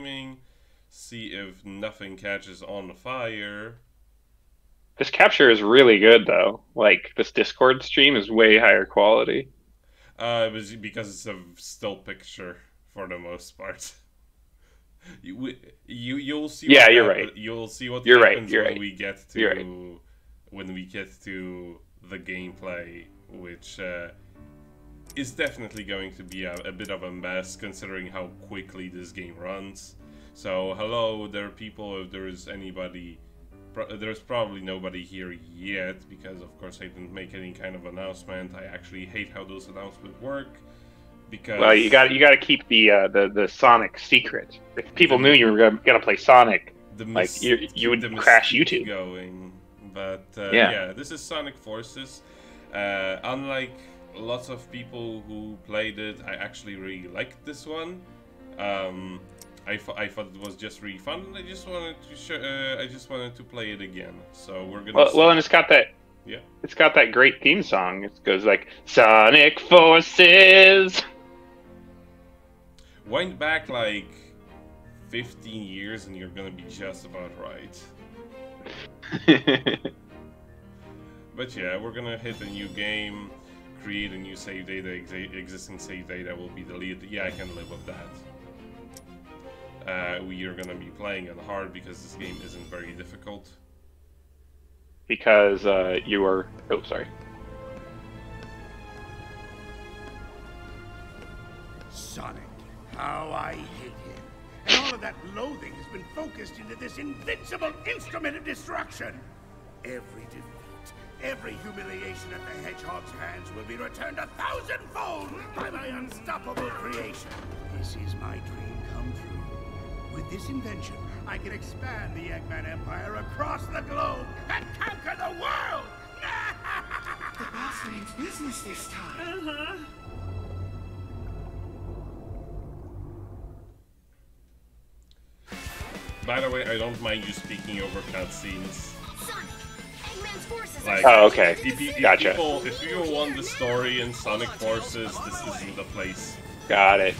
streaming, see if nothing catches on fire. This capture is really good though. Like this Discord stream is way higher quality. Uh, it was because it's a still picture for the most part. You you you'll see. Yeah, you're happen- right. You'll see what You're right, happens you're when right. we get to right. when we get to the gameplay, which uh, is definitely going to be a, a bit of a mess considering how quickly this game runs. So hello, there are people. If there is anybody, pro- there's probably nobody here yet because of course I didn't make any kind of announcement. I actually hate how those announcements work. Because Well, you got you got to keep the uh, the the Sonic secret. If people knew you were gonna, gonna play Sonic, the Like, you- you would the crash YouTube. going. But uh, Yeah. yeah. this is Sonic Forces. Uh, unlike lots of people who played it, I actually really liked this one. Um, I, I thought it was just really fun, and I just wanted to uh, I just wanted to play it again. So we're gonna. well, well, and it's got that Yeah. it's got that great theme song. It goes like Sonic Forces. wind back like 15 years, and you're gonna be just about right. But yeah, we're gonna hit a new game, create a new save data, exa- existing save data will be deleted. Yeah, I can live with that. Uh, we are gonna be playing on hard because this game isn't very difficult. because uh, you are... Oh, sorry. Sonic, how I hate him. And all of that loathing has been focused into this invincible instrument of destruction. Every defeat, every humiliation at the Hedgehog's hands will be returned a thousandfold by my unstoppable creation. This is my dream come true. With this invention, I can expand the Eggman Empire across the globe and conquer the world! The boss means business this time. Uh-huh. By the way, I don't mind you speaking over cutscenes. Sonic, Eggman's Like, Oh, okay. If, you, if Gotcha. people if people want the story in Sonic Forces, this isn't the place. Got it.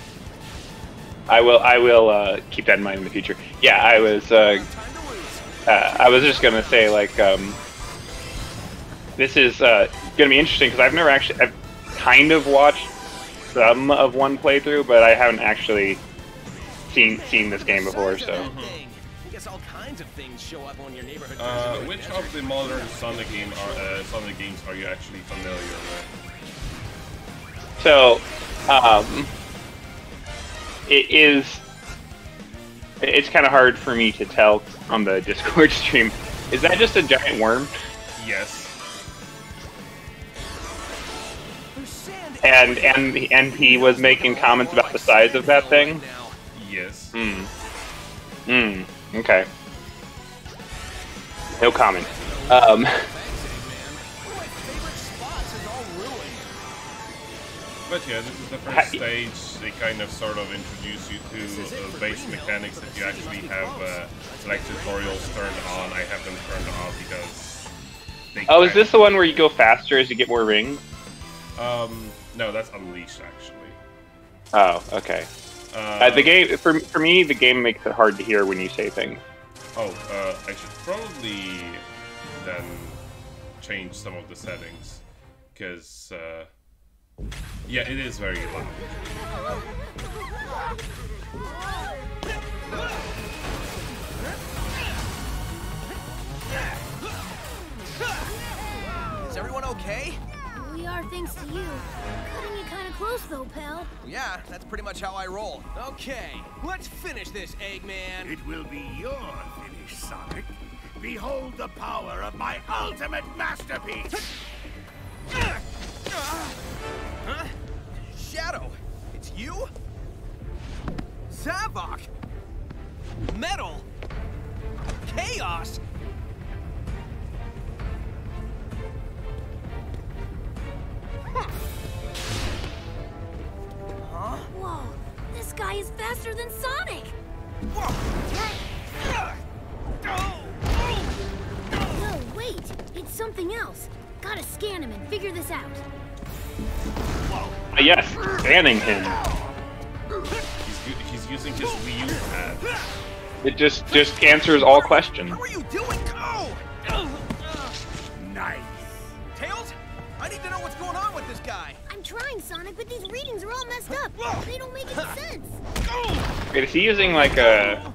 I will. I will uh, keep that in mind in the future. Yeah, I was. Uh, uh, I was just gonna say like um, this is uh, gonna be interesting because I've never actually. I've kind of watched some of one playthrough, but I haven't actually seen seen this game before. So I guess all kinds of things show up on your neighborhood. Uh, which desert. of the modern Sonic game are uh, Sonic games are you actually familiar with? so um, it is. It's kind of hard for me to tell on the Discord stream. Is that just a giant worm? Yes. And and and he was making comments about the size of that thing. Yes. Hmm. Hmm. Okay. No comment. Um. One of my favorite spots is all ruined. But yeah, this is the first stage. They kind of sort of introduce you to uh, base mechanics that you actually have uh, like tutorials turned on. I have them turned off because Oh, is this the one where you go faster as you get more rings? Um, no, that's Unleashed actually. Oh, okay. Uh, Uh, the game for for me, the game makes it hard to hear when you say things. Oh, uh, I should probably then change some of the settings because uh, yeah, it is very loud. Is everyone okay? We are thanks to you. Cutting it kind of close though, pal. Yeah, that's pretty much how I roll. Okay, let's finish this, Eggman. It will be your finish, Sonic. Behold the power of my ultimate masterpiece! Huh? Shadow, it's you? Zavok! Metal! Chaos! Huh? Whoa, this guy is faster than Sonic. Whoa! Something else. Gotta scan him and figure this out. Uh, yes, scanning him. He's he's using his Wii U pad. It just just answers all questions. How are you doing? Oh! Nice. Tails? I need to know what's going on with this guy. I'm trying, Sonic, but these readings are all messed up. They don't make any sense. Wait, is he using like a?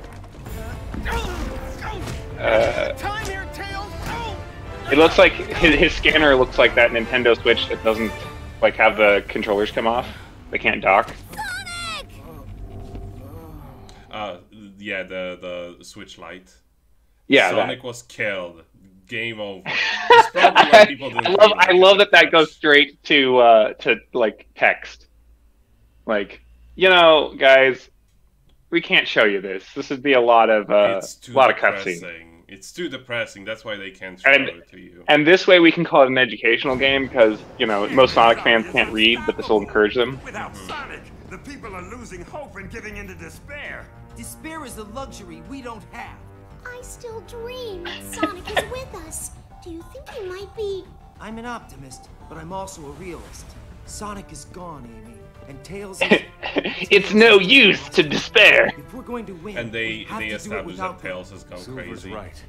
Uh, it looks like his, his scanner looks like that Nintendo Switch that doesn't like have the controllers come off. They can't dock. Sonic! Uh, yeah, the the Switch Lite. Yeah, Sonic was killed. Game over. It's probably why that. people I love I love that that goes straight to uh to like text. Like, you know, guys, we can't show you this. This would be a lot of uh a lot of cutscene. Depressing. It's too depressing. That's why they can't show And- it to you. And this way we can call it an educational game because, you know, most Sonic fans can't read, but this will encourage them. Without Sonic, the people are losing hope and giving into despair. Despair is a luxury we don't have. I still dream Sonic is with us. Do you think he might be... I'm an optimist, but I'm also a realist. Sonic is gone, Amy, and Tails is... it's no use to despair. if we're going to win, And we they have they to do it established that Tails has gone Silver's crazy. right.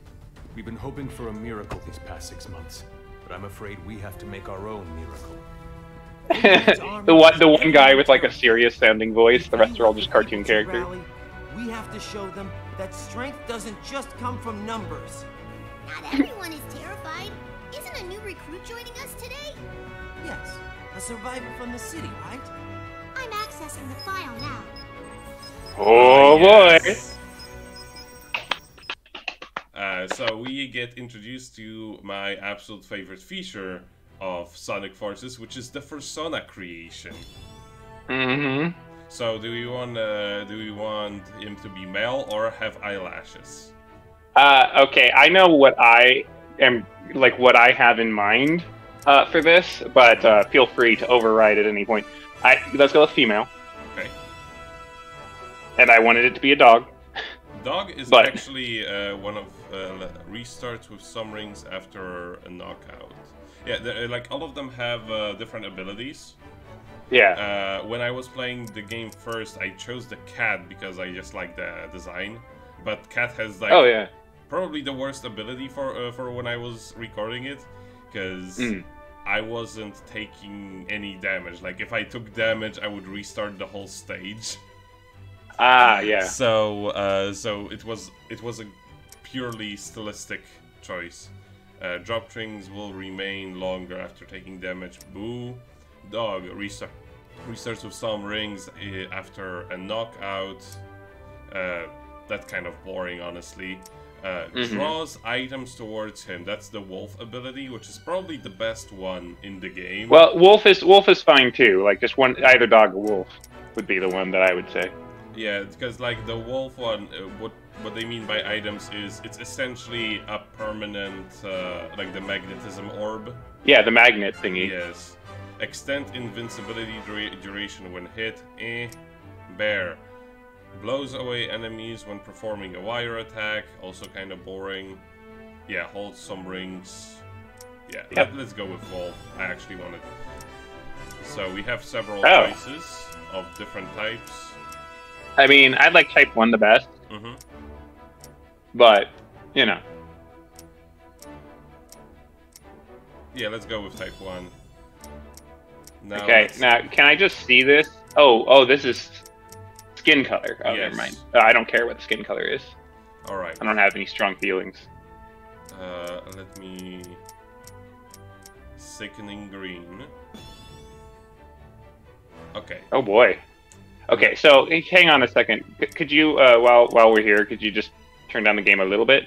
We've been hoping for a miracle these past six months, but I'm afraid we have to make our own miracle. the one the one guy with like a serious sounding voice, the rest are all just cartoon characters. we have to show them that strength doesn't just come from numbers. Not everyone is terrified. Isn't a new recruit joining us today? Yes, a survivor from the city, right? I'm accessing the file now. Oh boy. Uh, so we get introduced to my absolute favorite feature of Sonic Forces, which is the Fursona creation. Mm-hmm. So do we want uh, do we want him to be male or have eyelashes? Uh, okay, I know what I am like what I have in mind uh, for this, but uh, feel free to override at any point. I let's go with female, Okay. and I wanted it to be a dog. Dog is But- actually uh, one of uh, restarts with some rings after a knockout. Yeah, like all of them have uh, different abilities. Yeah. Uh, when I was playing the game first, I chose the cat because I just like the design. But cat has like oh yeah. probably the worst ability for uh, for when I was recording it, because Mm. I wasn't taking any damage. Like if I took damage, I would restart the whole stage. Ah yeah. So uh, so it was it was a purely stylistic choice. Uh, drop strings will remain longer after taking damage. Boo. Dog restart restarts with some rings uh, after a knockout. Uh, that's kind of boring, honestly. Uh, Mhm. Draws items towards him. That's the wolf ability, which is probably the best one in the game. Well, wolf is wolf is fine too. Like just one, either dog or wolf would be the one that I would say. Yeah, because like the wolf one, uh, what what they mean by items is it's essentially a permanent, uh, like the magnetism orb. Yeah, the magnet thingy. Yes. Extend invincibility dura- duration when hit. Eh. Bear. Blows away enemies when performing a wire attack. Also kind of boring. Yeah, holds some rings. Yeah, Yep. let, us go with Wolf. I actually wanted. So we have several Oh. choices of different types. I mean, I'd like Type One the best, Mm -hmm. but you know, Yeah, let's go with Type 1. Now okay. let's- Now, can I just see this? Oh, oh, this is skin color. Oh, Yes. never mind. Uh, I don't care what the skin color is. Alright. I don't have any strong feelings. Uh, let me. Sickening green. Okay. Oh boy. Okay, so hang on a second. C- Could you, uh, while while we're here, could you just turn down the game a little bit?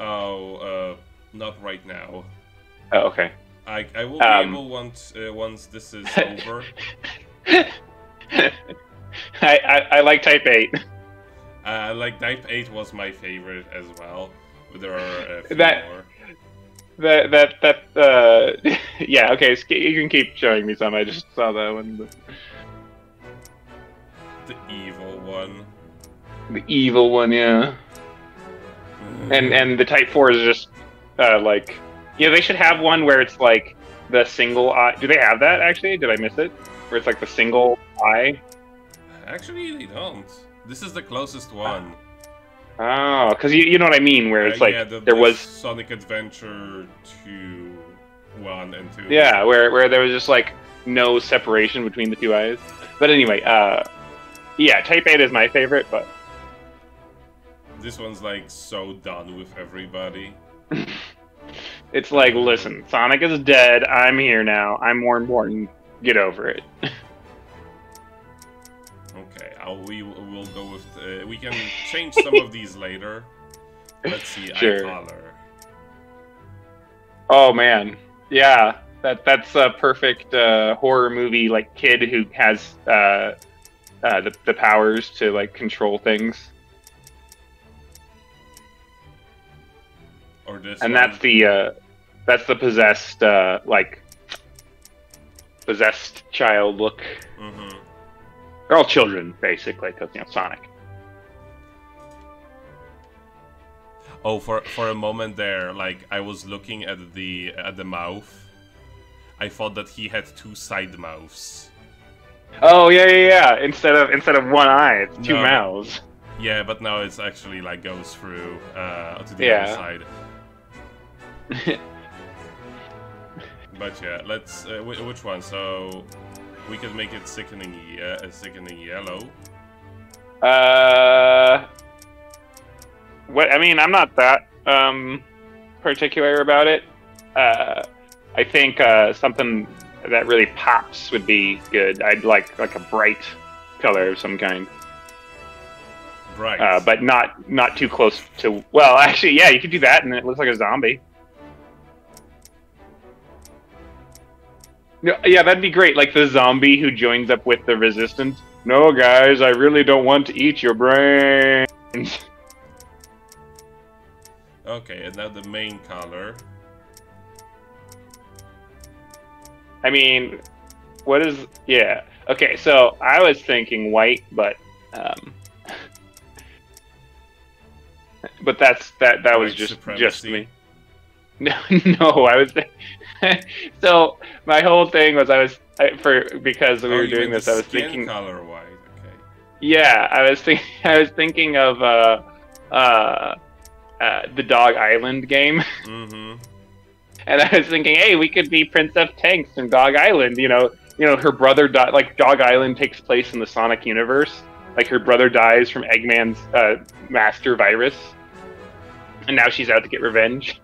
Oh, uh, not right now. Oh, okay. I, I will Um. able once uh, once this is over. I, I I like Type Eight. Uh, like Type 8 was my favorite as well. There are a few That- more. That that that uh, yeah. Okay, you can keep showing me some. I just saw that one. The evil one. The evil one, yeah. And and the Type Four is just uh, like yeah. They should have one where it's like the single eye. Do they have that actually? Did I miss it? Where it's like the single eye. Actually, they don't. This is the closest one. Oh, because you, you know what I mean, where it's Uh, like yeah, the, there the was Sonic Adventure 2, 1 and 2. yeah, where where there was just like no separation between the two eyes. But anyway, uh, yeah, Type Eight is my favorite, but This one's like so done with everybody. it's like, listen, Sonic is dead. I'm here now. I'm more important. Get over it. We will go with. Uh, we can change some of these later. Let's see, Sure. eye color. Oh man, yeah, that that's a perfect uh, horror movie like kid who has uh, uh, the the powers to like control things, Or this and one. that's the uh, that's the possessed uh, like possessed child look. hmm They're all children basically, because you know Sonic. Oh, for for a moment there, like I was looking at the at the mouth. I thought that he had two side mouths. Oh yeah, yeah, yeah. Instead of instead of one eye, it's two No. mouths. Yeah, but now it's actually like goes through uh, to the Yeah. other side. But yeah, let's. Uh, wh- which one? So we could make it sickening, uh, sickening yellow. Uh, what I mean, I'm not that um particular about it. Uh, I think uh, something that really pops would be good. I'd like like a bright color of some kind, Bright. uh, but not not too close to. Well, actually, yeah, you could do that, and it looks like a zombie. No, yeah, that'd be great. Like the zombie who joins up with the resistance. No, guys, I really don't want to eat your brains. Okay, and now the main color. I mean, what is? Yeah. Okay, so I was thinking white, but um, but that's that. That was just supremacy. just me. No, no, I was. so my whole thing was I was I, for because we oh, were doing this. I was thinking. color white. Okay. Yeah, I was thinking. I was thinking of uh, uh, uh, the Dog Island game. Mm-hmm. And I was thinking, hey, we could be Princess Tanks from Dog Island. You know, you know, her brother died. Like Dog Island takes place in the Sonic universe. Like her brother dies from Eggman's uh, master virus, and now she's out to get revenge.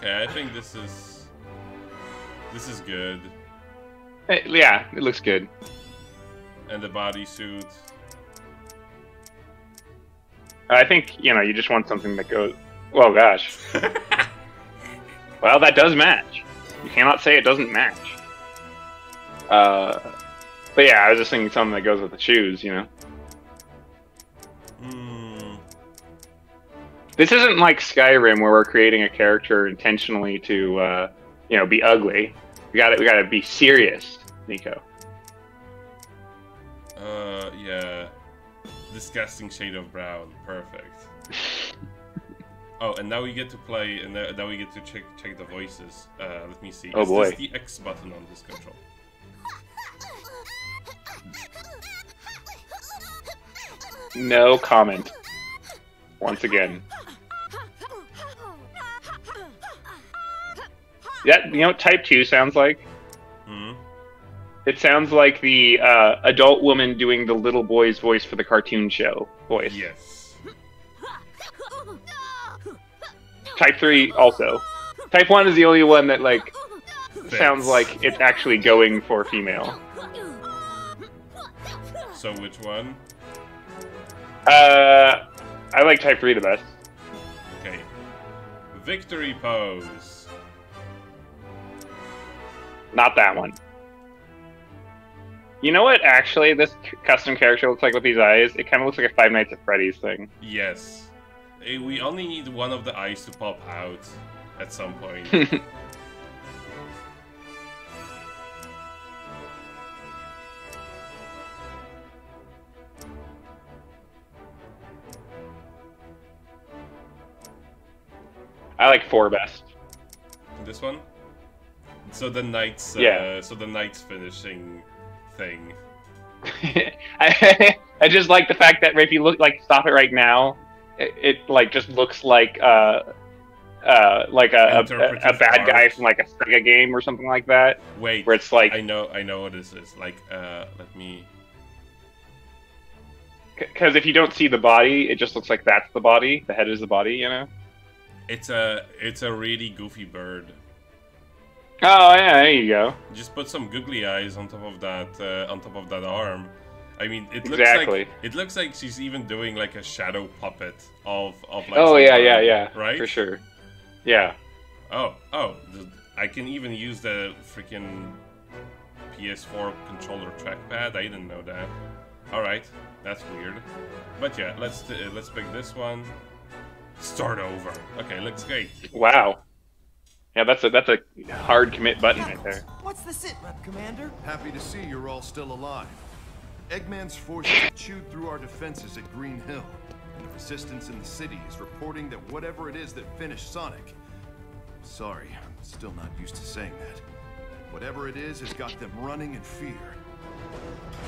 Okay, I think this is this is good. Eh, yeah, it looks good. And the bodysuit. I think you know you just want something that goes. Well, gosh. well, that does match. You cannot say it doesn't match. Uh, but yeah, I was just thinking something that goes with the shoes. You know. Hmm. This isn't like Skyrim where we're creating a character intentionally to, uh, you know, be ugly. We got to We got to be serious, Nico. Uh, yeah. Disgusting shade of brown. Perfect. Oh, and now we get to play, and now we get to check check the voices. Uh, let me see. Oh, is boy. this the X button on this control? No comment. Once again. Yeah, you know what Type Two sounds like? Hmm. It sounds like the uh, adult woman doing the little boy's voice for the cartoon show voice. Yes. Type Three also. Type One is the only one that like sounds like it's actually going for female. So which one? Uh, I like Type Three the best. Okay. Victory pose. Not that one. You know what? Actually, this custom character looks like with these eyes. It kind of looks like a Five Nights at Freddy's thing. Yes. We only need one of the eyes to pop out at some point. I like four best. this one. So the knights. Uh, Yeah. So the knights finishing thing. I, I just like the fact that if you look like stop it right now, it, it like just looks like uh uh like a, a, a bad guy from like a Sega game or something like that, Wait, where it's like I know, I know what this is. Like, uh, let me. because if you don't see the body, it just looks like that's the body. The head is the body, you know. It's a, it's a really goofy bird. Oh yeah, there you go. Just put some googly eyes on top of that, uh, on top of that arm. I mean, it looks Exactly. like it looks like she's even doing like a shadow puppet of of like. Oh yeah, bird, yeah, yeah. Right. For sure. Yeah. Oh, oh, I can even use the freaking PS4 controller trackpad. I didn't know that. All right, that's weird. But yeah, let's uh, let's pick this one. Start over. Okay, looks great. Wow. Yeah, that's a that's a hard commit button right there. What's the sit rep, Commander? Happy to see you're all still alive. Eggman's forces chewed through our defenses at Green Hill, and the resistance in the city is reporting that whatever it is that finished Sonic. Sorry, I'm still not used to saying that. Whatever it is has got them running in fear.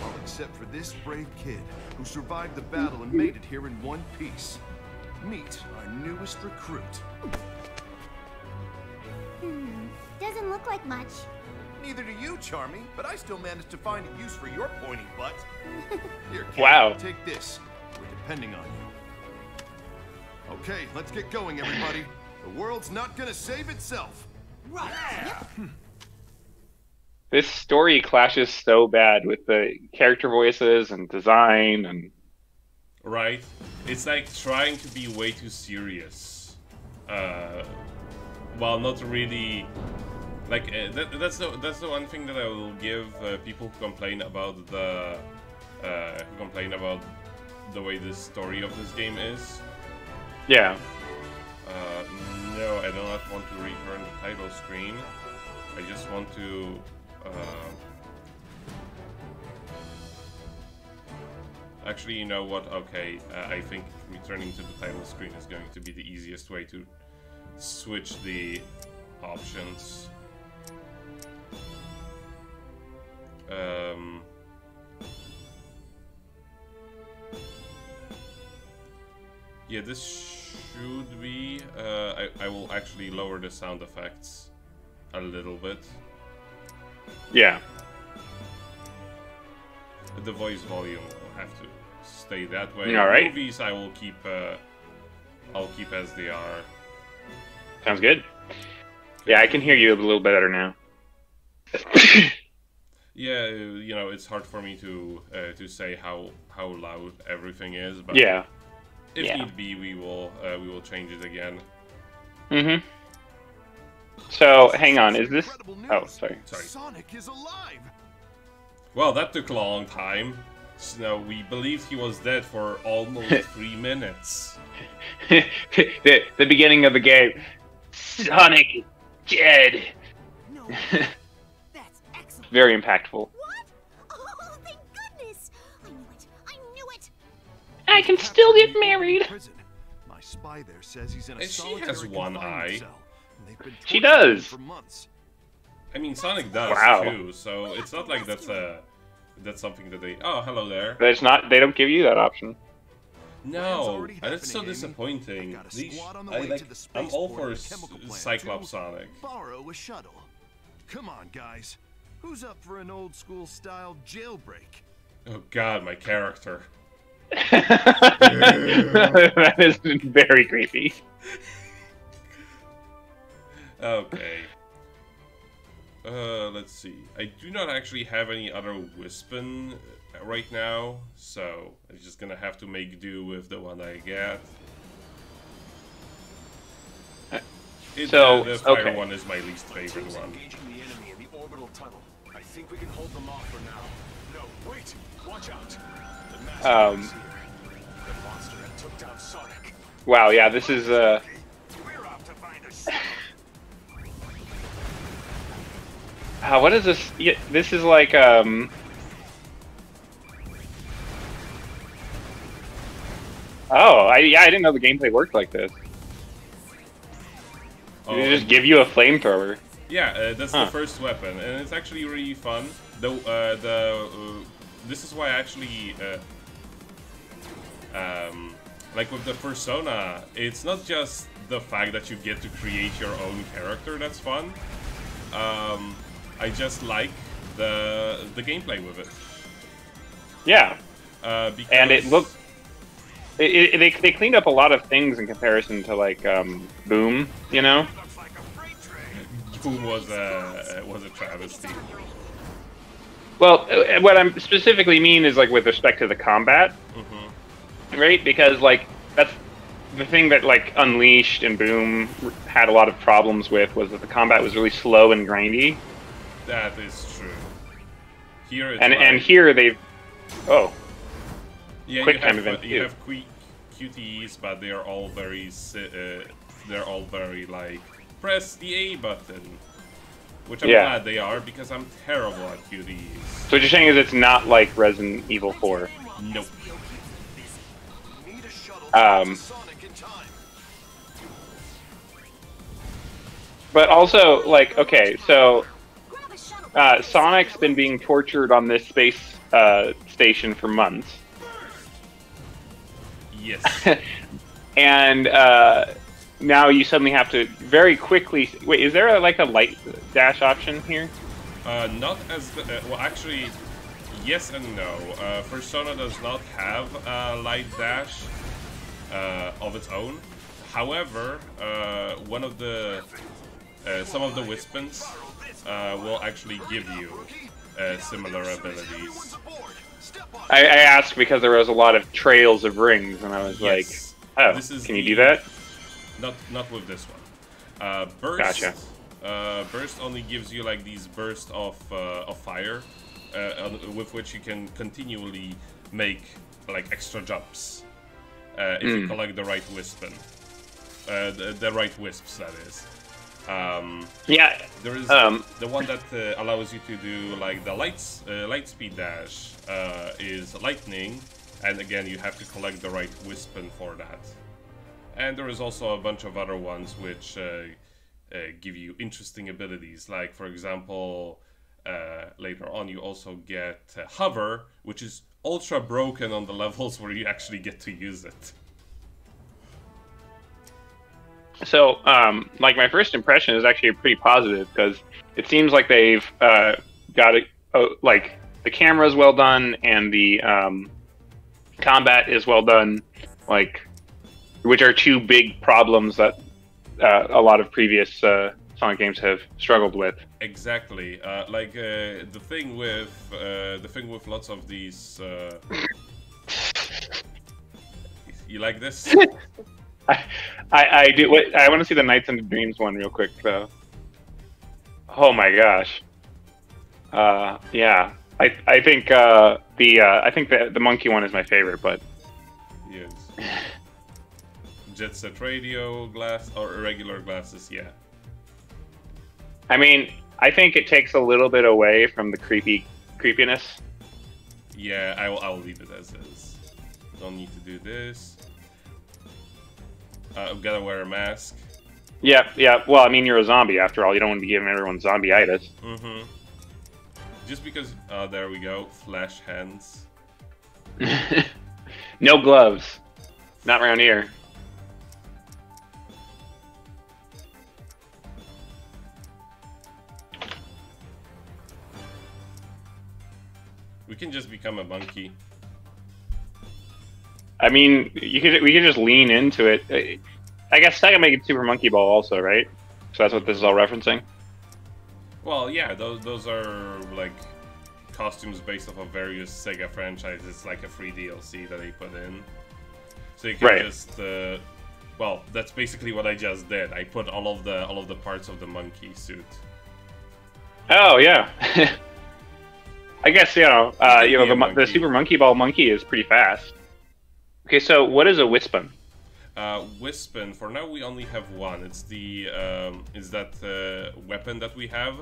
All except for this brave kid who survived the battle and made it here in one piece. Meet our newest recruit. Like much. Neither do you, Charmy, but I still managed to find a use for your pointy butt. Here, kid, Wow. Take this. We're depending on you. Okay, let's get going, everybody. The world's not gonna save itself. Right. This story clashes so bad with the character voices and design and Right? It's like trying to be way too serious, uh, while not really. Like uh, that, that's the that's the one thing that I will give uh, people who complain about the uh, who complain about the way the story of this game is. yeah. Uh, no, I do not want to return the title screen. I just want to. Uh, actually, you know what? Okay, uh, I think returning to the title screen is going to be the easiest way to switch the options. Um, Yeah, this should be. Uh, I, I will actually lower the sound effects a little bit. Yeah. The voice volume will have to stay that way. All right. Movies I will keep. Uh, I'll keep as they are. Sounds good. Yeah, I can hear you a little better now. Yeah, you know, it's hard for me to uh, to say how how loud everything is, but Yeah. if yeah. need be, we will uh, we will change it again. Mm-hmm. So hang on, is this? Incredible news. Oh, sorry. Sorry. Sonic is alive. Well, that took a long time. So we believed he was dead for almost three minutes. the the beginning of the game. Sonic dead. No. That's excellent. Very impactful. What? Oh, thank goodness! I knew it. I. I can still get married. My spy there says he's in a And she solitary has one eye. cell, and they've been She does. For months. I mean, Sonic does Wow. too, so it's not like that's a that's something that they. Oh, hello there. But it's not. They don't give you that option. No, already and it's so disappointing. I've got a These, squad on the I way like, to the I'm all for and chemical plant Cyclops Sonic. Borrow a shuttle. Come on, guys. Who's up for an old school style jailbreak? Oh God, my character. that is very creepy. Okay. Uh, let's see. I do not actually have any other Wispon right now, so I'm just gonna have to make do with the one I get. It, So, uh, the fire okay. one is my least favorite Team's one. Engaging the enemy in the orbital tunnel. I think we can hold them off for now. No, wait! Watch out! The Um, is here. The monster that took down Sonic. Wow. Yeah. This is uh. We're off to find a. Uh, what is this? Yeah, this is like um. Oh, I yeah, I didn't know the gameplay worked like this. Oh, They just give you a flamethrower. Yeah, uh, that's Huh. the first weapon, and it's actually really fun. Though uh, the uh, this is why I actually uh, Um, like with the persona, it's not just the fact that you get to create your own character that's fun. Um, I just like the the gameplay with it. Yeah, Uh, because and it looked. It, it, they, they cleaned up a lot of things in comparison to like um, Boom, you know. Boom was a was a travesty. Well, uh, what I'm specifically mean is like with respect to the combat, right? Because like that's the thing that like Unleashed and Boom had a lot of problems with was that the combat was really slow and grindy, That is true. Here it's and like, and here they've oh yeah, quick time have, event you too. have quick QTEs, but they are all very uh, they're all very like press the A button, which I'm Yeah. glad they are because I'm terrible at QTEs. So what you're saying is it's not like Resident Evil 4. Nope. Um, but also, like, okay, so uh, Sonic's been being tortured on this space uh, station for months, Yes. and uh, now you suddenly have to very quickly. Wait, is there a, like a light dash option here? Uh, not as the, uh, well. Actually, yes and no. Uh, Persona does not have a light dash uh, of its own. However, uh, one of the uh, some of the Wispons uh, will actually give you uh, similar abilities. I, I asked because there was a lot of trails of rings, and I was Yes. like, "Oh, This is can you do that?" Not not with this one. Uh, burst. Gotcha. Uh, burst only gives you like these bursts of uh, of fire, uh, with which you can continually make like extra jumps uh, if you Mm. collect the right wispon, uh, the, the right wisps that is. Um, Yeah. there is Um, the one that uh, allows you to do like the lights uh, light speed dash uh, is lightning, and again you have to collect the right wispon for that. And there is also a bunch of other ones which uh, uh, give you interesting abilities. Like for example, uh, later on you also get hover, which is ultra broken on the levels where you actually get to use it. So, um, like my first impression is actually pretty positive because it seems like they've uh, got it. Like the camera is well done and the um, combat is well done. Like, which are two big problems that uh, a lot of previous uh, Sonic games have struggled with. Exactly. Uh, like uh, the thing with uh, the thing with lots of these. Uh... you like this? I, I do. Wait, I want to see the Nights into Dreams one real quick, though. Oh my gosh. Uh, yeah. I I think uh, the uh, I think the the monkey one is my favorite, but yes. Jet set radio glass or regular glasses, yeah. I mean I think it takes a little bit away from the creepy creepiness. Yeah, I will. I will leave it as is. Don't need to do this. Uh, I've gotta wear a mask. Yeah, yeah. Well, I mean you're a zombie after all. You don't want to be giving everyone zombie-itis. Mm-hmm. Just because. Uh, there we go. Flash hands. no gloves. Not around here. We can just become a monkey. I mean, you could we could just lean into it. I guess I can make it Super Monkey Ball also, right? So that's what this is all referencing. Well, yeah, those those are like costumes based off of various Sega franchises. It's like a free DLC that they put in, so you can Right. just. Uh, well, that's basically what I just did. I put all of the all of the parts of the monkey suit. Oh yeah. I guess you know, uh, you know, the, the. Super Monkey Ball monkey is pretty fast. Okay, so what is a Wispon? Uh, Wispon. For now, we only have one. It's the um, is that uh, weapon that we have.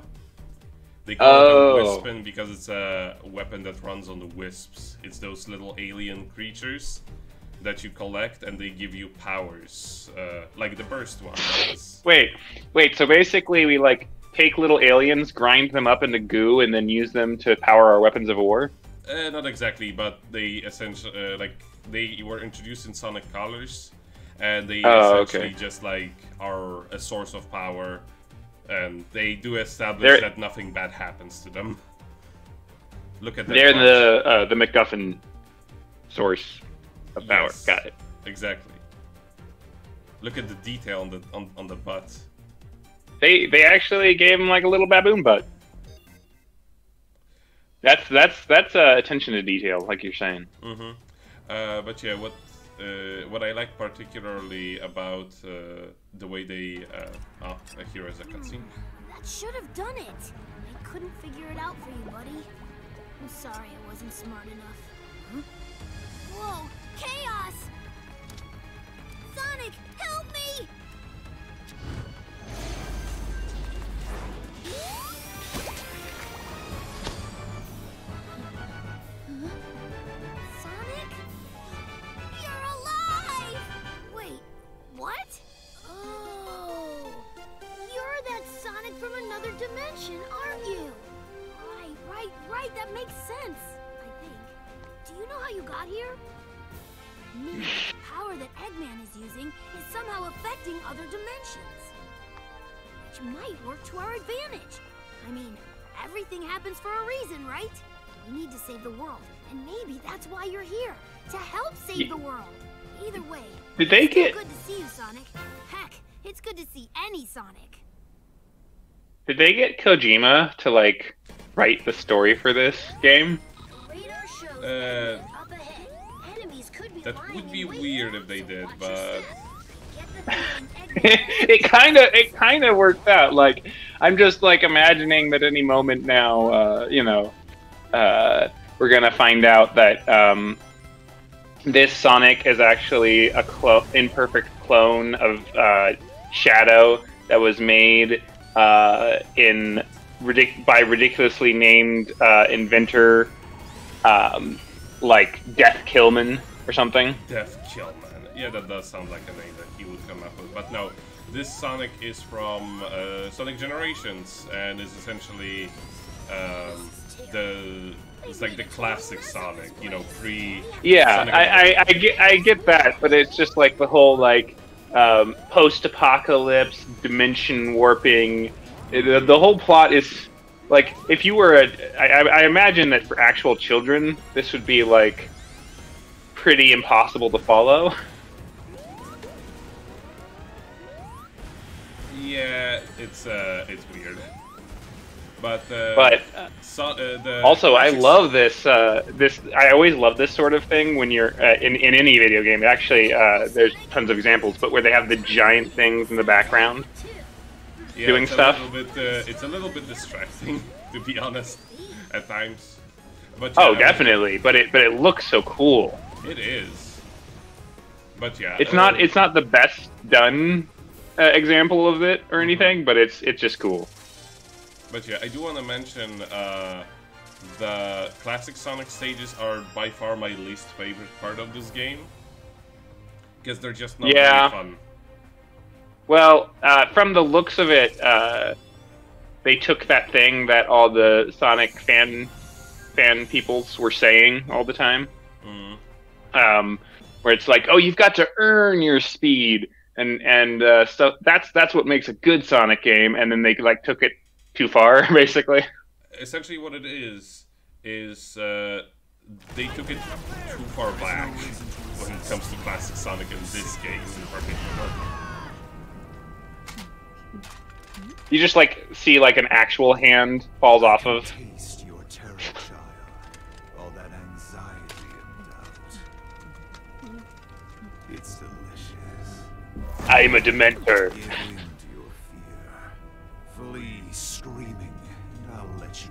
They call Oh. it a Wispon because it's a weapon that runs on the wisps. It's those little alien creatures that you collect, and they give you powers, uh, like the burst one. Wait, wait. So basically, we like take little aliens, grind them up into goo, and then use them to power our weapons of war. Uh, not exactly, but they essentially uh, like they were introduced in Sonic Colors, and they Oh, essentially okay. just like are a source of power, and they do establish They're- that nothing bad happens to them. Look at that. They're punch. the uh, the MacGuffin source of power. Yes, Got it. Exactly. Look at the detail on the on, on the butt. They they actually gave him like a little baboon butt. That's that's that's uh, attention to detail, like you're saying. Mm-hmm. Uh, but yeah, what uh, what I like particularly about uh, the way they uh, oh, here is a cutscene. That should have done it. I couldn't figure it out for you, buddy. I'm sorry I wasn't smart enough. Huh? Whoa! Chaos! Sonic, help me! How you got here? Meaning the power that Eggman is using is somehow affecting other dimensions. Which might work to our advantage. I mean, everything happens for a reason, right? We need to save the world, and maybe that's why you're here. To help save Ye- the world. Either way, Did they it's get good to see you, Sonic. Heck, it's good to see any Sonic. did they get Kojima to like write the story for this game? Uh, That would be weird if they did, but it kind of it kind of worked out. Like I'm just like imagining that any moment now, uh, you know, uh, we're gonna find out that um, this Sonic is actually a clo- imperfect clone of uh, Shadow that was made uh, in ridic- by ridiculously named uh, inventor um, like Death Killman or something. Death Kill Man. Yeah, that does sound like a name that he would come up with. But no, this Sonic is from uh, Sonic Generations and is essentially um, the it's like the classic Sonic, you know, pre. Yeah, Sonic I, I, I get I get that, but it's just like the whole like um, post-apocalypse dimension warping. It- the whole plot is like if you were a, I I imagine that for actual children, this would be like pretty impossible to follow. Yeah, it's uh, it's weird. But uh, But so, uh, the also, I love this. Uh, this I always love this sort of thing when you're uh, in in any video game. Actually, uh, there's tons of examples, but where they have the giant things in the background. yeah, doing it's stuff. A bit, uh, it's a little bit distracting, to be honest, at times. But Oh, yeah, definitely, but it but it looks so cool. It is. But yeah, It's not it's not the best done uh, example of it or anything, but it's it's just cool. But yeah, I do want to mention uh, the classic Sonic stages are by far my least favorite part of this game because they're just not Yeah. fun. Well, uh, from the looks of it, uh, they took that thing that all the Sonic fan fan peoples were saying all the time, Mm. Um, where it's like, oh, you've got to earn your speed, and and uh, so that's that's what makes a good Sonic game, and then they like took it too far, basically. Essentially, what it is is uh, they took it too far back when it comes to classic Sonic in this game in particular. You just like see like an actual hand falls off of. I'm a Dementor. Give in to your fear. Flee screaming, and I'll let you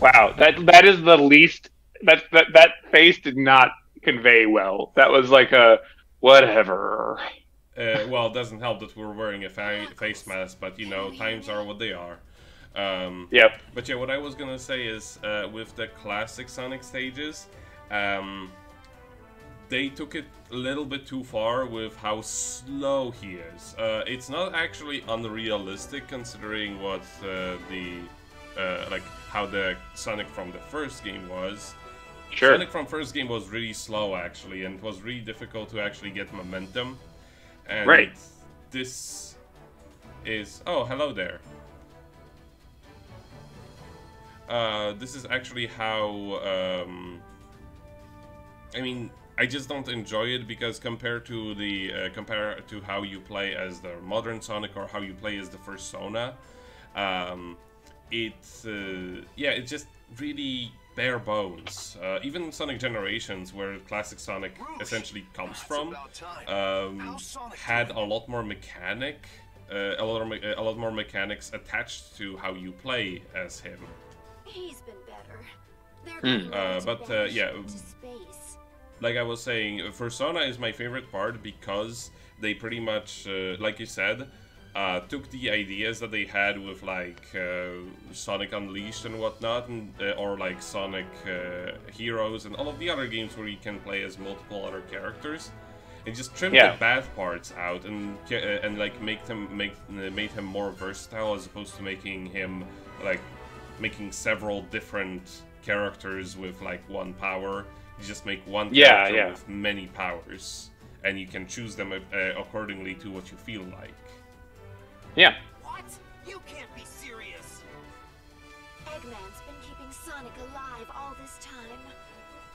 Wow, that that is the least that that that face did not convey well. That was like a whatever. Uh, well, it doesn't help that we're wearing a fa- face mask, but you know, times are what they are. Um, Yep. But yeah, what I was gonna say is uh, with the classic Sonic stages, um, they took it a little bit too far with how slow he is. Uh, it's not actually unrealistic considering what uh, the uh, like how the Sonic from the first game was. Sure. Sonic from first game was really slow actually, and it was really difficult to actually get momentum. And Right. This is oh hello there. Uh, this is actually how um, I mean I just don't enjoy it because compared to the uh, compare to how you play as the modern Sonic or how you play as the first Sona, um, it's uh, yeah it's just really bare bones. Uh, even Sonic Generations, where classic Sonic essentially comes from, um, had a lot more mechanic, uh, a lot of, me- a lot more mechanics attached to how you play as him. He's been better. Hmm. Uh, but, uh, yeah, him to space. Like I was saying, Persona is my favorite part because they pretty much, uh, like you said, uh, took the ideas that they had with like uh, Sonic Unleashed and whatnot, and, uh, or like Sonic uh, Heroes and all of the other games where you can play as multiple other characters, and just trim Yeah. the bad parts out and uh, and like make them make uh, made him more versatile as opposed to making him like making several different characters with like one power. You just make one Yeah, character yeah. with many powers, and you can choose them uh, accordingly to what you feel like. Yeah. What? You can't be serious. Eggman's been keeping Sonic alive all this time.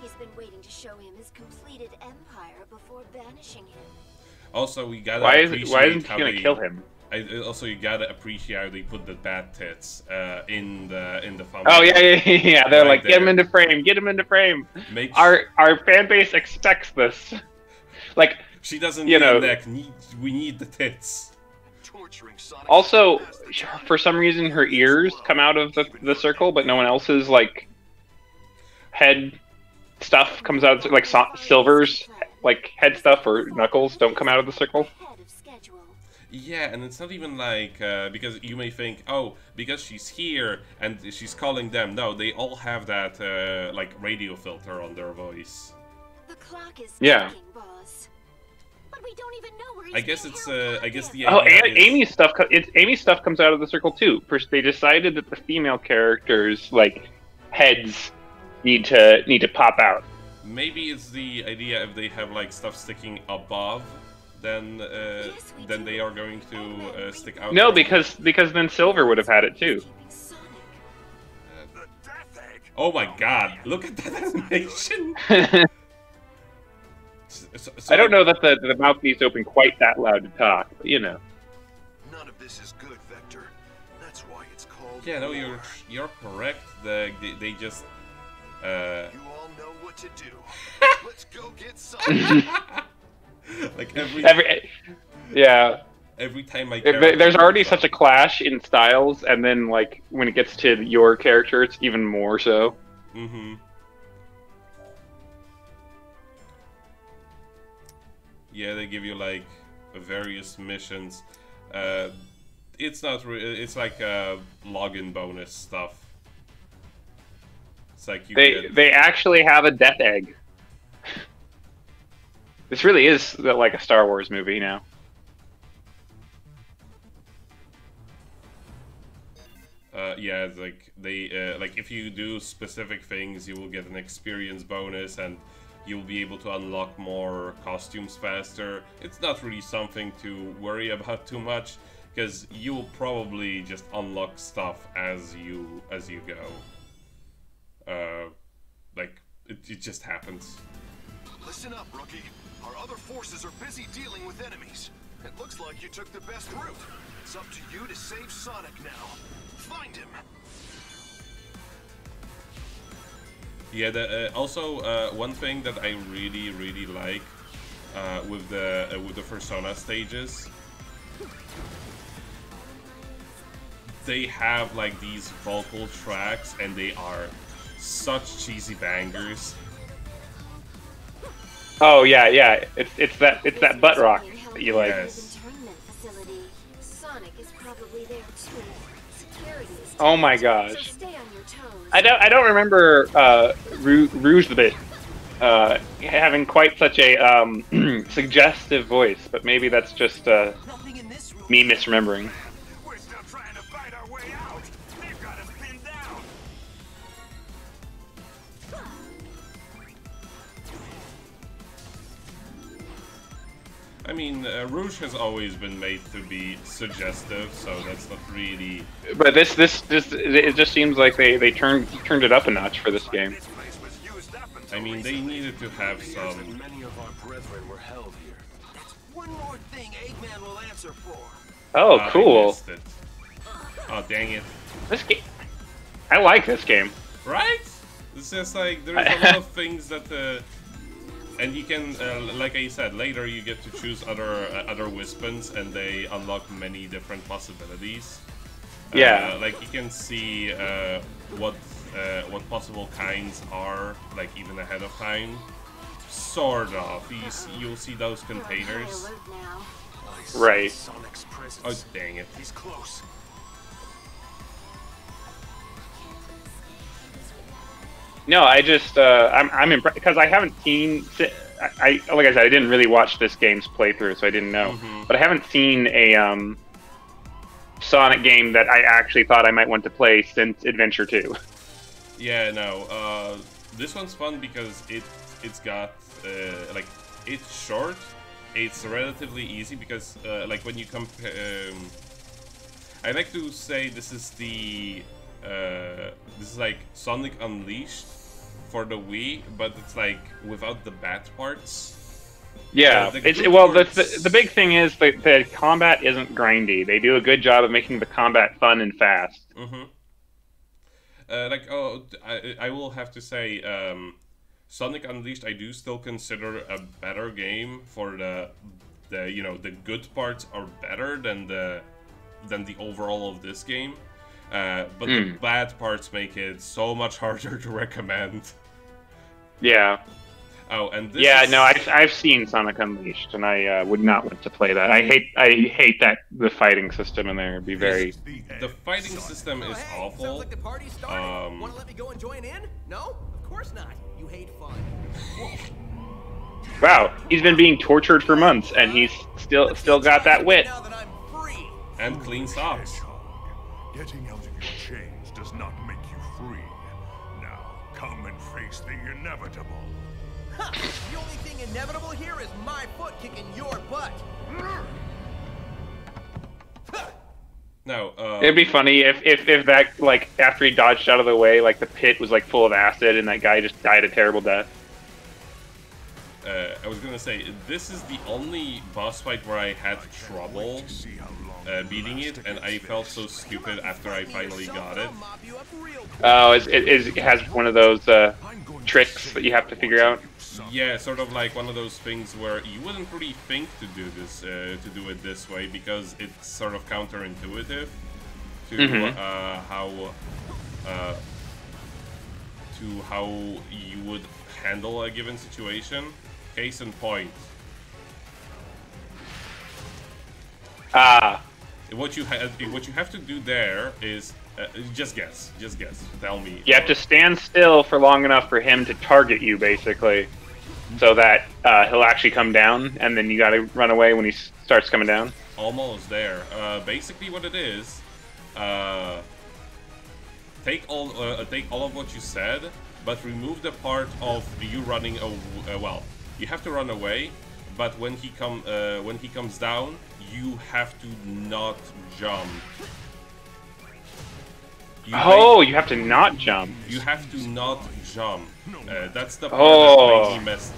He's been waiting to show him his completed empire before banishing him. Also, we gotta Why is appreciate why isn't he how gonna they, kill him? I, also, you gotta appreciate how they put the bad tits uh, in the in the thumbnail. Oh yeah, yeah, yeah. yeah. They're Right like, get him there. into frame, get him into frame. Make Our our fan base expects this. Like, she doesn't you need know- a neck. Need, we need the tits. Torturing Sonic. also, for some reason, her ears come out of the, the circle, but no one else's like head stuff comes out. Like so- Silver's like head stuff or knuckles don't come out of the circle. Ahead of schedule. Yeah, and it's not even like uh, because you may think, oh, because she's here and she's calling them. No, they all have that uh, like radio filter on their voice. The clock is Yeah. ticking, boss. But we don't even know where he's I guess it's uh, I guess the Oh, idea is- Amy's stuff. It's Amy's stuff comes out of the circle too. First, they decided that the female characters like heads need to need to pop out. Maybe it's the idea if they have like stuff sticking above, then uh, Yes, then do. they are going to uh, stick out. No, because because then Silver would have had it too. Keeping Sonic. The Death Egg. Oh my God! Look at that animation. So- so I don't know that the the mouth needs to open quite that loud to talk, but you know. None of this is good, Vector. That's why it's called. Yeah, no, war. you're you're correct. The, they, they just uh, You all know what to do. Let's go get Sonic. like every Every yeah, every time I there- there's already such a clash in styles, and then like when it gets to your character, it's even more so. Mm-hmm. Yeah, they give you like various missions. Uh, it's not. Re- it's like a login bonus stuff. It's like you They get. they actually have a death egg. This really is like a Star Wars movie now. Uh, yeah, it's like they uh, like if you do specific things, you will get an experience bonus, and you'll be able to unlock more costumes faster. It's not really something to worry about too much, because you'll probably just unlock stuff as you as you go. Uh, like it, it just happens. Listen up, rookie. Our other forces are busy dealing with enemies. It looks like you took the best route. It's up to you to save Sonic now. Find him. Yeah. The, uh, also, uh, one thing that I really, really like uh, with the uh, with the Persona stages, they have like these vocal tracks, and they are such cheesy bangers. Oh yeah, yeah. It's it's that it's that butt rock that you like. Yes. Internment facility. Sonic is probably there too. Security is Oh my gosh. stay on your toes. I don't I don't remember uh, Rouge, Rouge the Bit uh, having quite such a um, suggestive voice, but maybe that's just uh, me misremembering. I mean, uh, Rouge has always been made to be suggestive, so that's not really. But this, this, this, it just seems like they they turned turned it up a notch for this game. This place was used up until I mean, they needed to have some. many of our brethren were held here. That's one more thing Eggman will answer for. Oh, Ah, cool! Oh, dang it. This game, I like this game. Right? It's just like there's a lot of things that, uh, and you can, uh, like I said, later you get to choose other uh, other Wispons, and they unlock many different possibilities. Yeah. Uh, like you can see uh, what uh, what possible kinds are, like even ahead of time. Sort of. You s- you'll see those containers. Alert now. I Right. sense Sonic's presence. Oh, dang it. He's close. No, I just uh, I'm I'm impressed because I haven't seen. I, I like I said, I didn't really watch this game's playthrough, so I didn't know. Mhm. But I haven't seen a um, Sonic game that I actually thought I might want to play since Adventure Two. Yeah, no. Uh, this one's fun because it it's got uh, like it's short. It's relatively easy because uh, like when you compare, um, I like to say this is the uh, is like Sonic Unleashed for the Wii, but it's like without the bad parts. Yeah, Uh, the well. The, the the big thing is that the combat isn't grindy. They do a good job of making the combat fun and fast. Mm-hmm. Uh, like oh, I, I will have to say, um, Sonic Unleashed I do still consider a better game for the the you know the good parts are better than the than the overall of this game. Uh, but the Mm. bad parts make it so much harder to recommend. Yeah, Oh, and this yeah. is- No, I've I've seen Sonic Unleashed, and I uh, would not want to play that. I hate I hate that the fighting system in there would be very. the fighting system is Oh, hey, awful. Sounds like the party's starting. Um, Want to let me go and join in? No? Of course not. You hate fun. Wow, he's been being tortured for months, and he's still still got that wit. That and clean socks. Getting face the inevitable. Ha! The only thing inevitable here is my foot kicking your butt. No, uh, It'd be funny if, if if that like after he dodged out of the way, like the pit was like full of acid, and that guy just died a terrible death. uh, I was gonna say this is the only boss fight where I had trouble See how long uh, beating it, and I felt so stupid after I finally got it. I'll mop you up real quick. Oh, it's, it, is- it has one of those uh, I'm going to tricks that you have to figure out. Yeah, sort of like one of those things where you wouldn't really think to do this, uh, to do it this way, because it's sort of counterintuitive to Mhm. uh, how uh, to how you would handle a given situation. Case in point, Ah, what you have what you have to do there is uh, just guess, just guess. Tell me. you have to stand still for long enough for him to target you, basically, so that uh, he'll actually come down, and then you got to run away when he starts coming down. almost there. Uh, basically, what it is, uh, take all uh, take all of what you said, but remove the part of you running. A, uh, well, you have to run away, but when he come uh, when he comes down, you have to not jump. You Oh, you have to not jump. you have to not jump. Uh, that's the part Oh. that made me mess,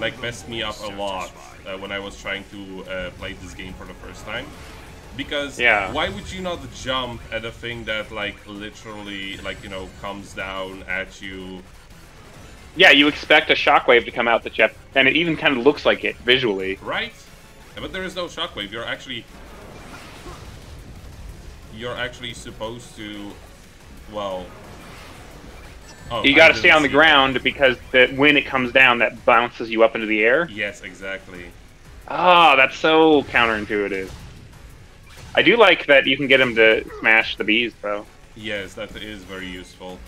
like messed me up a lot uh, when I was trying to uh, play this game for the first time. Because Yeah. why would you not jump at a thing that like literally like you know comes down at you? Yeah, you expect a shockwave to come out the jet, and it even kind of looks like it visually. Right? But there is no shockwave. You're actually you're actually supposed to well. Oh, You got to stay on the ground because the, when it comes down, that bounces you up into the air. Yes, exactly. Ah, that's so counterintuitive. I do like that you can get him to smash the bees, though. Yes, that is very useful.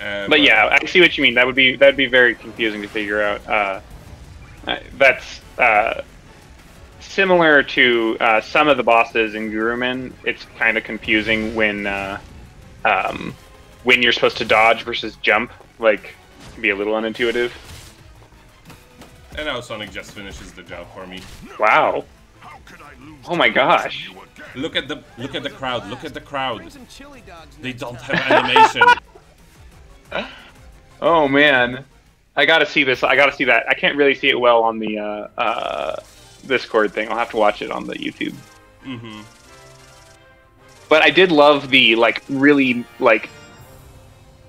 Uh, But yeah, I see what you mean. That would be that would be very confusing to figure out. Uh, that's uh, similar to uh, some of the bosses in Gurumin. It's kind of confusing when uh, um, when you're supposed to dodge versus jump. Like, it can be a little unintuitive. And now Sonic just finishes the job for me. Wow. Oh my gosh. Look at the look at the crowd. Look at the crowd. Bring some chili dogs They don't have animation. Oh man, I gotta see this. I gotta see that. I can't really see it well on the uh, uh, Discord thing. I'll have to watch it on the YouTube. hmm But I did love the like really like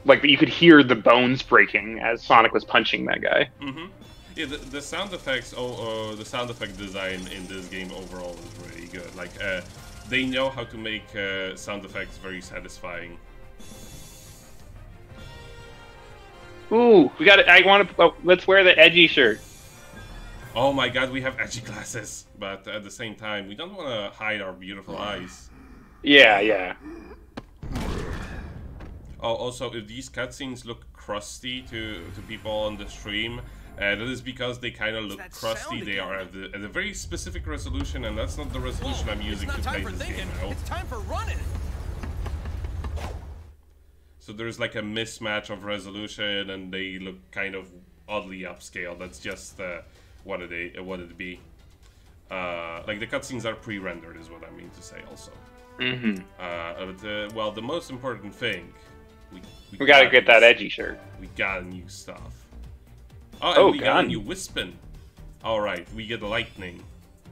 like you could hear the bones breaking as Sonic was punching that guy. hmm Yeah, the, the sound effects, oh, uh, the sound effect design in this game overall is really good. Like, uh, they know how to make uh, sound effects very satisfying. Ooh, we got it. I want to. Oh, let's wear the edgy shirt. Oh my god, we have edgy glasses, but at the same time, we don't want to hide our beautiful eyes. Yeah, yeah. Oh, also, if these cutscenes look crusty to, to people on the stream, uh, that is because they kind of look crusty. They are at, the, at a very specific resolution, and that's not the resolution I'm using to play this thinking. game now. It's time for running. So there's like a mismatch of resolution, and they look kind of oddly upscale. That's just uh, what it uh, what it be. Uh, like the cutscenes are pre-rendered, is what I mean to say. Also, Mm-hmm. uh, uh, well, the most important thing, we We gotta got get that edgy shirt. We got new stuff. Oh, and Oh, we got a new Wispon. All right, we get lightning.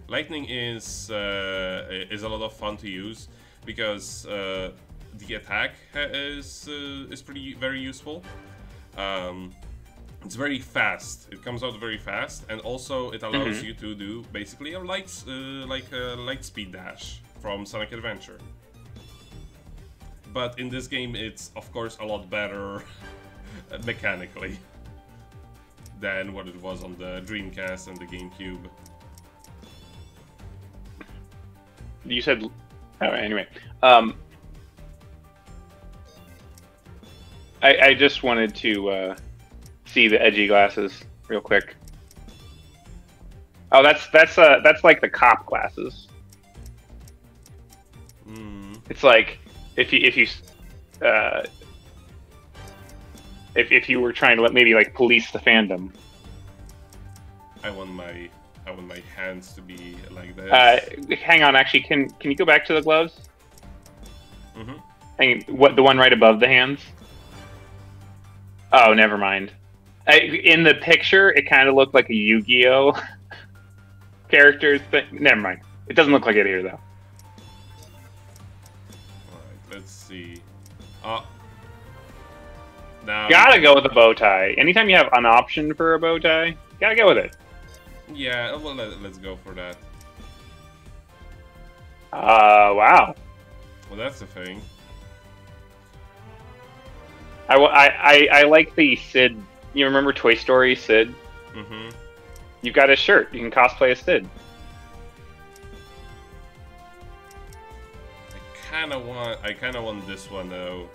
Lightning is uh, is a lot of fun to use because uh, the attack is uh, is pretty very useful. Um, it's very fast. It comes out very fast, and also it allows Mhm. you to do basically a light uh, like a light speed dash from Sonic Adventure. But in this game, it's of course a lot better mechanically than what it was on the Dreamcast and the GameCube. You said. Oh, anyway. Um, I, I just wanted to uh, see the edgy glasses real quick. Oh, that's that's uh that's like the cop glasses. Mm. It's like if you if you uh, if if you were trying to let maybe like police the fandom. I want my I want my hands to be like this. Uh, hang on, actually, can can you go back to the gloves? Mhm. Hang, what the one right above the hands? Oh, never mind. I, in the picture, it kind of looked like a Yu-Gi-Oh characters, but never mind. It doesn't look like it here, though. Alright, let's see. Uh, now, Gotta go with a bow tie. Anytime you have an option for a bow tie, gotta go with it. Yeah, well, let, us go for that. Uh, wow. Well, that's the thing. I, I, I, I like the Sid. You remember Toy Story Sid? Mm-hmm. You've got his shirt. You can cosplay as Sid. I kind of want. I kind of want this one though.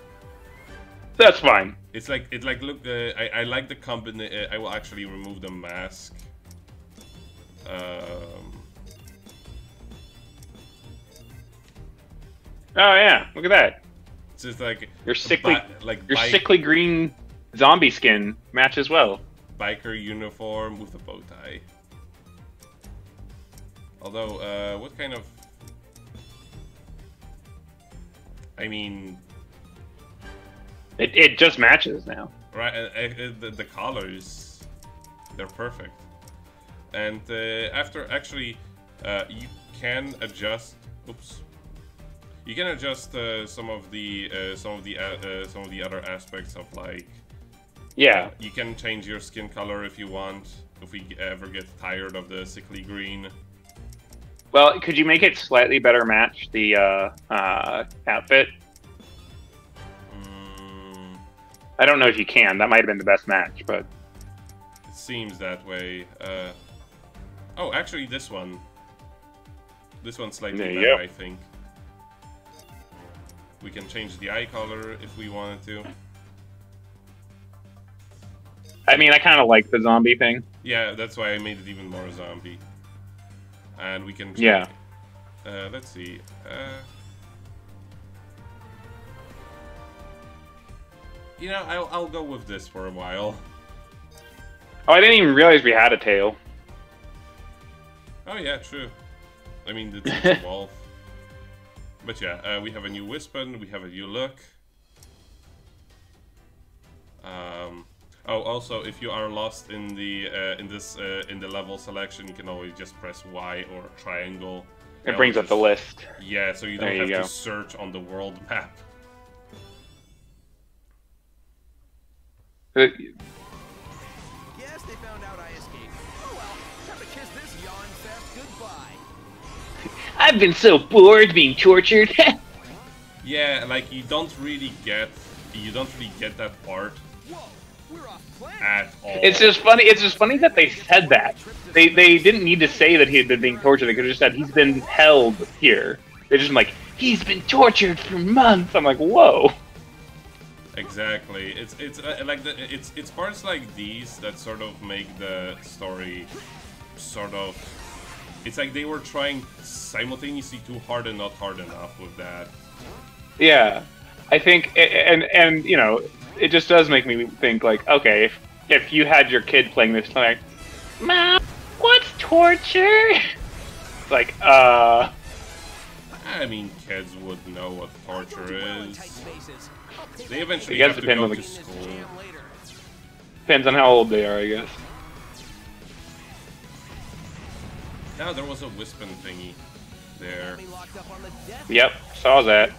That's fine. It's like it like look. Uh, I I like the company. uh, I will actually remove the mask. Um. Oh yeah, look at that. It's just like Your sickly, like your sickly green zombie skin matches well. biker uniform with a bow tie. Although, uh, what kind of? I mean, It, it just matches now. right? Uh, uh, the, the colors, they're perfect. And uh, after actually, uh, you can adjust. Oops. You can adjust uh, some of the uh, some of the uh, uh, some of the other aspects of like Yeah. You can change your skin color if you want. If we ever get tired of the sickly green. Well, could you make it slightly better match the uh, uh, outfit? Mm, I don't know if you can. That might have been the best match, but it seems that way. Uh, oh, actually, this one. This one's slightly There better. I think. We can change the eye color if we wanted to. I mean, I kind of like the zombie thing. Yeah, that's why I made it even more zombie. And we can. check- Yeah. Uh, let's see. Uh, you know, I'll, I'll go with this for a while. Oh, I didn't even realize we had a tail. Oh yeah, true. I mean, it's, evolve. But yeah, uh, we have a new Wispon, we have a new look. Um, oh, also, if you are lost in the uh, in this uh, in the level selection, you can always just press Y or triangle. It That brings will up the list. Yeah, so you don't you have go. to search on the world map. Uh, they found out I escaped. Oh well, time to kiss this yawn fest goodbye. I've been so bored being tortured. Yeah, like you don't really get you don't really get that part at all. it's just funny. It's just funny that they said that. They they didn't need to say that he had been being tortured. They could have just said he's been held here. They're just like he's been tortured for months. I'm like, whoa. Exactly. It's it's uh, like the, it's it's parts like these that sort of make the story sort of. It's like they were trying simultaneously too hard and not hard enough with that. Yeah, I think, and and you know, it just does make me think like, okay, if if you had your kid playing this, like, mom, what's torture? It's like, uh, I mean, kids would know what torture is. Tight spaces. I'll take They eventually It have does to depend go on the- to this school. later. depends on how old they are, I guess. Now there was a Wispon thingy there. Got me locked up on the death Yep, saw that.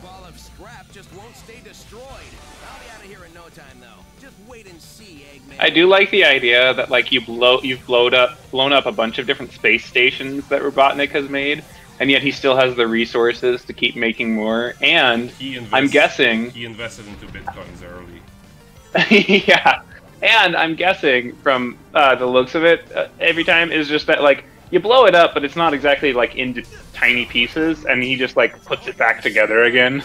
Time though. Just wait and see, Eggman. I do like the idea that like you blow you've blown up blown up a bunch of different space stations that Robotnik has made, and yet he still has the resources to keep making more. And He invest, I'm guessing, he invested into bitcoins early. yeah, and I'm guessing from uh, the looks of it, uh, every time is just that like you blow it up, but it's not exactly like into tiny pieces, and he just like puts it back together again.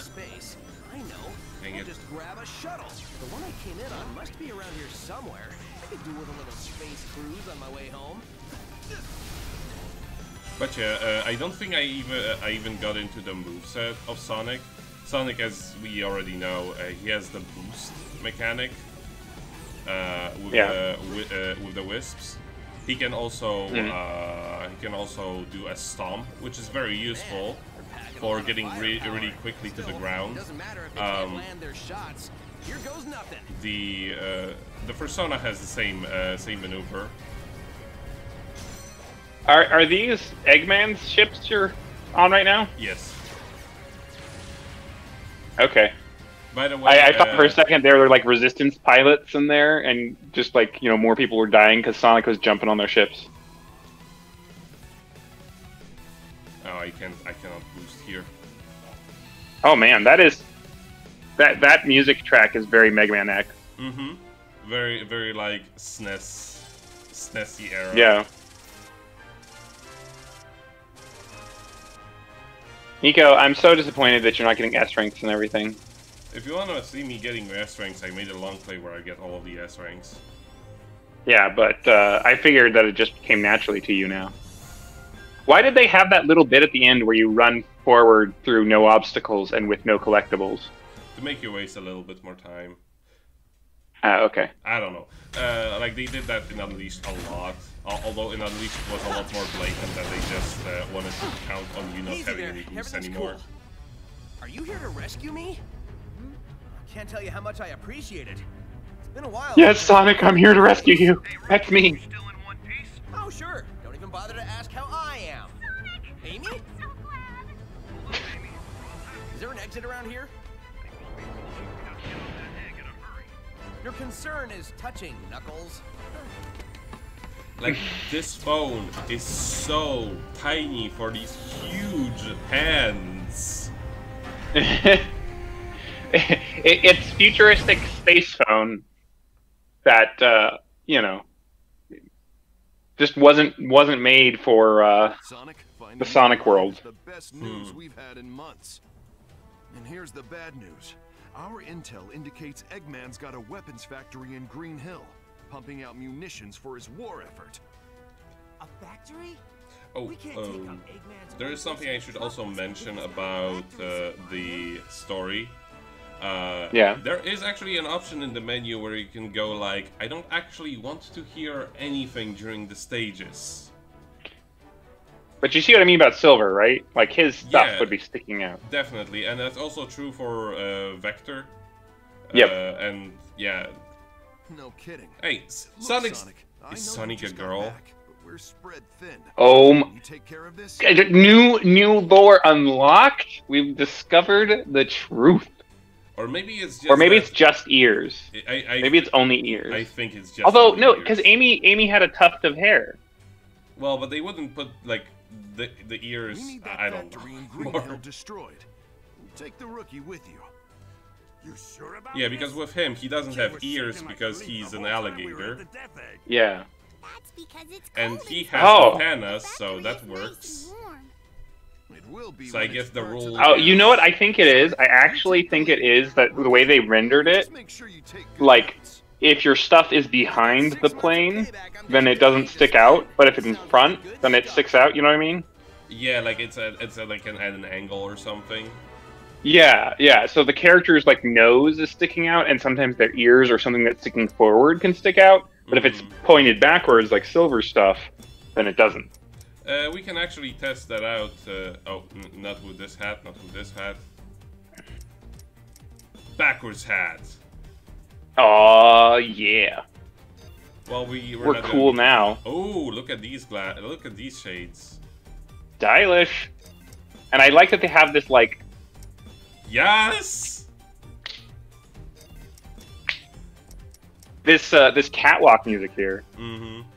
But yeah, uh, I don't think I even uh, I even got into the moveset of Sonic. Sonic, as we already know, uh, he has the boost mechanic uh, with, Yeah. the, with, uh, with the wisps. He can also uh, he can also do a stomp, which is very useful for getting re- really quickly to the ground. Doesn't matter if they Um, can't land their shots. Here goes nothing. The uh, the Persona has the same uh, same maneuver. Are are these Eggman's ships you're on right now? Yes. Okay. By the way, I, I thought for uh, a second there were like resistance pilots in there, and just like you know more people were dying because Sonic was jumping on their ships. Oh, I can't I cannot boost here. Oh man, that is that that music track is very Mega Man X. Mm-hmm. Very, very like SNES, SNESy era. Yeah. Nico, I'm so disappointed that you're not getting S ranks and everything. If you want to see me getting S ranks, I made a long play where I get all of the S ranks. Yeah, but uh, I figured that it just came naturally to you now. Why did they have that little bit at the end where you run forward through no obstacles and with no collectibles? To make you waste a little bit more time. Ah, okay. I don't know. Uh, like they did that in Unleashed a lot. Al- Although in Unleashed it was a lot more blatant that they just uh, wanted to count on you not Easy having there. any boost Everything's anymore. cool. Are you here to rescue me? Hmm? I can't tell you how much I appreciate it. It's been a while. Yes, Sonic, I'm here to rescue you. That's me. Oh, sure. Don't even bother to ask how I am. Sonic, Amy? Is there an exit around here? Your concern is touching, Knuckles. Like this phone is so tiny for these huge hands. it, it's futuristic space phone that uh, you know just wasn't wasn't made for uh, Sonic, the Sonic world. The best news we've had in months. And here's the bad news. Our intel indicates Eggman's got a weapons factory in Green Hill. pumping out munitions for his war effort. A factory? Oh, We can't um, on Eggman's there is something I should also mention about uh, the story. Uh, Yeah. There is actually an option in the menu where you can go like, I don't actually want to hear anything during the stages. But you see what I mean about Silver, right? Like his stuff Yeah. would be sticking out. Definitely, and that's also true for uh, Vector. Yep. Uh, and yeah, No kidding. hey, Look, Sonic's Sonic, is Sonic a girl? back, but we're spread thin. Oh, Can you take care of this? new new lore unlocked. We've discovered the truth, Or maybe it's just. or maybe that- it's just ears. I, I, Maybe it's only ears. I think it's just. Although only no, because Amy Amy had a tuft of hair. Well, but they wouldn't put like the the ears. We need that I I don't factory in know. Green more. Destroyed. Take the rookie with you. You sure about Yeah, because with him, he doesn't have ears because he's an whole time we were at alligator, the Death Egg. Yeah. That's because it's and he has Oh. antennas, so factory that is nice works. It will be. So I guess the rule- Oh, you know what I think it is? I actually think it is that the way they rendered it, Just make sure you take good like if your stuff is behind the plane, then it doesn't stick out. But if it's in front, then it sticks out. You know what I mean? Yeah, like it's a it's a, like an, at an angle or something. Yeah, yeah. So the character's like nose is sticking out, and sometimes their ears or something that's sticking forward can stick out. But if it's Mhm. pointed backwards, like silver stuff, then it doesn't. Uh, we can actually test that out. Uh, oh, n- not with this hat, not with this hat. Backwards hat. Oh yeah, Well, we we're, we're cool gonna... now. Oh, look at these gla- Look at these shades. Stylish. And I like that they have this like Yes. this uh, this catwalk music here. Mm-hmm.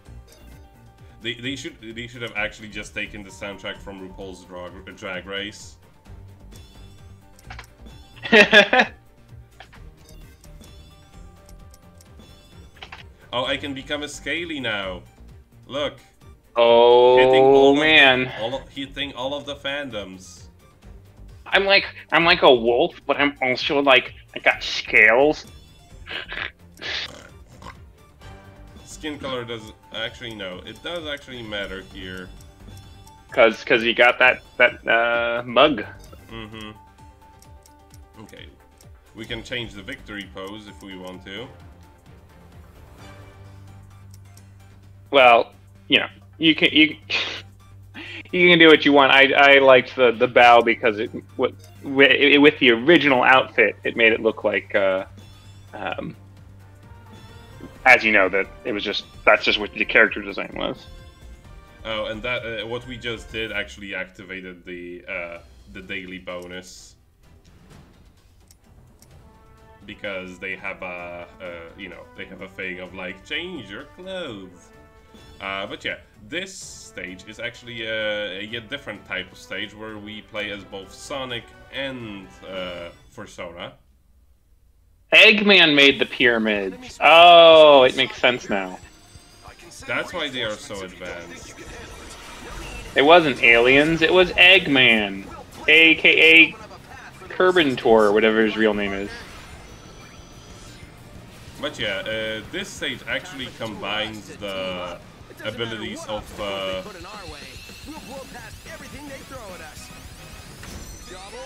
They, they should they should have actually just taken the soundtrack from RuPaul's Drag, drag Race. Oh, I can become a Scaly now. Look, Hitting all oh of- man, all of, hitting all of the fandoms. I'm like I'm like a wolf, but I'm also like I got scales. Skin color does actually no, it does actually matter here. Cause, cause you got that that uh, mug. Mm-hmm. Okay, we can change the victory pose if we want to. Well, you know, you can you you can do what you want. I I liked the the bow because it with with the original outfit, it made it look like, uh, um, as you know, that it was just that's just what the character design was. Oh, and that uh, what we just did actually activated the uh, the daily bonus because they have a uh, you know they have a thing of like change your clothes. Uh, but yeah, this stage is actually a, a yet different type of stage where we play as both Sonic and uh, Persona. Eggman made the pyramids. Oh, it makes sense now. That's why they are so advanced. It wasn't aliens. It was Eggman, aka Kerbintor, or whatever his real name is. But yeah, uh, this stage actually combines the abilities of uh, Put in our way. We'll blow past everything they throw at us. Double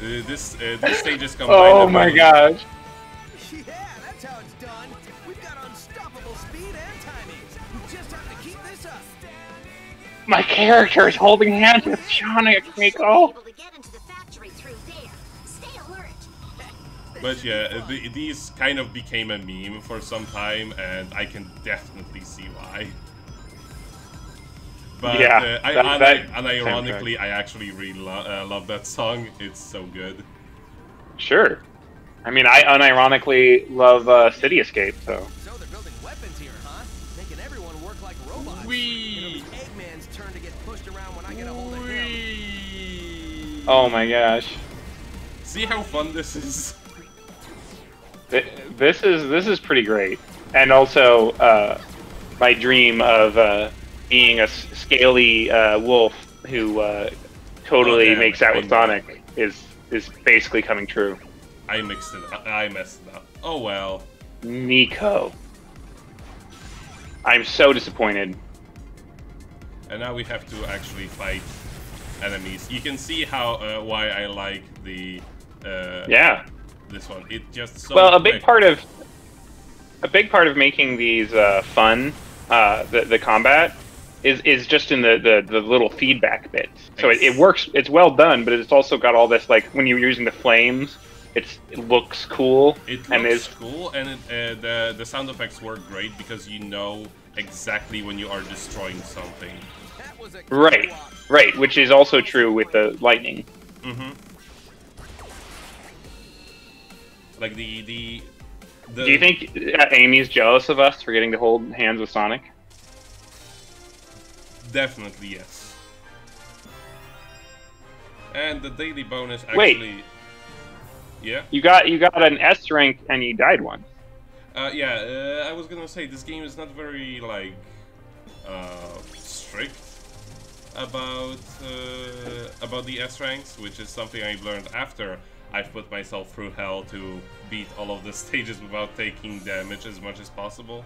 uh, this uh, this stage is combined. Oh my abilities- gosh. Yeah, that's how it's done. We've got unstoppable speed and timing. We just have to keep this up. My character is holding hands with Sonic, Miko. But yeah, uh, the, these kind of became a meme for some time, and I can definitely see why. But Yeah, uh, I, that- and, that I, and ironically, I actually really lo- uh, love that song. It's so good. Sure. I mean, I unironically love uh, City Escape, so. So they're building weapons here, huh? Making everyone work like robots. It'll Wee! be Eggman's turn to get pushed around when I get a hold of him. Oh my gosh. See how fun this is? Th- This is this is pretty great, and also uh, my dream of uh, being a scaly uh, wolf who uh, totally makes out with. Sonic is is basically coming true. I mixed it up. I messed it up. Oh well. Nico. I'm so disappointed. And now we have to actually fight enemies. You can see how uh, why I like the uh, Yeah. This one. It just so Well, a big quick. part of a big part of making these uh, fun, uh, the the combat, is is just in the the, the little feedback bits. So it, it works. It's well done, but it's also got all this like when you're using the flames, it's it looks cool It and looks is cool, and it, uh, the the sound effects work great because you know exactly when you are destroying something. That was a right, right, which is also true with the lightning. Mm-hmm. Like the the. the Do you think uh, Amy's jealous of us for getting to hold hands with Sonic? Definitely yes. And the daily bonus Wait. Yeah. You got you got an S rank and you died once. Uh, yeah, uh, I was gonna say this game is not very like uh, strict about uh, about the S ranks, which is something I've learned after I've put myself through hell to beat all of the stages without taking damage as much as possible.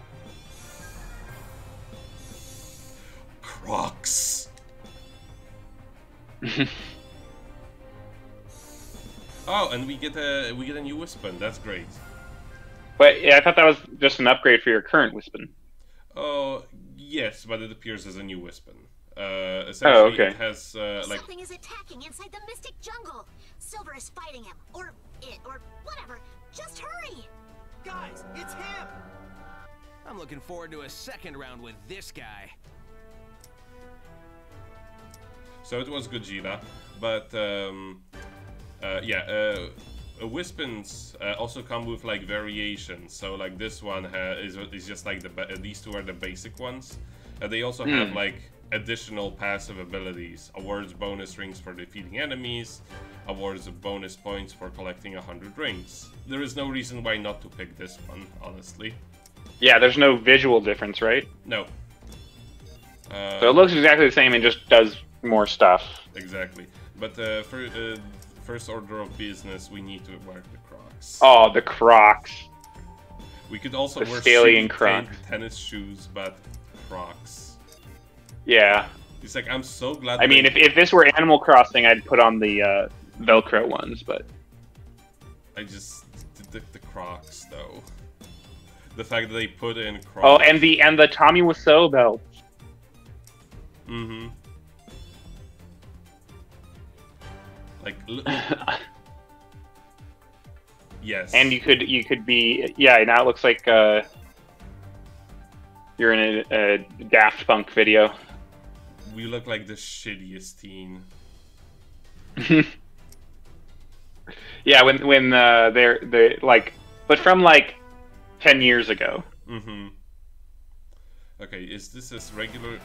Crocs. oh, and we get a we get a new weapon. That's great. But yeah, I thought that was just an upgrade for your current Wispon. Oh, yes, but it appears as a new weapon. Uh, essentially, Oh, okay. it has uh, like Something is attacking inside the Mystic Jungle. Silver is fighting him, or it, or whatever. Just hurry! Guys, it's him! I'm looking forward to a second round with this guy. so it was Gogeta, but um, uh, yeah, uh, uh, Wispons uh, also come with like variations. So like this one ha- is is just like the uh, these two are the basic ones. Uh, they also have Hmm. like additional passive abilities, awards bonus rings for defeating enemies, awards of bonus points for collecting 100 rings. There is no reason why not to pick this one, honestly. Yeah, there's no visual difference, right? No. Uh, So it looks exactly the same and just does more stuff. Exactly. But uh, for uh, first order of business, we need to wear the Crocs. Oh, the Crocs. We could also the wear shitty Crocs. tennis shoes, but Crocs. Yeah. It's like I'm so glad. I mean, if, if this were Animal Crossing, I'd put on the uh, Velcro ones, but I just the, the, the Crocs though. The fact that they put in Crocs. oh, and the and the Tommy Wiseau belt. Mm-hmm. Like. yes. and you could you could be yeah. Now it looks like uh, you're in a, a Daft Punk video. We look like the shittiest teen. Yeah, when when uh, they're they like, but from like ten years ago. Mm-hmm. Okay, is this as regular?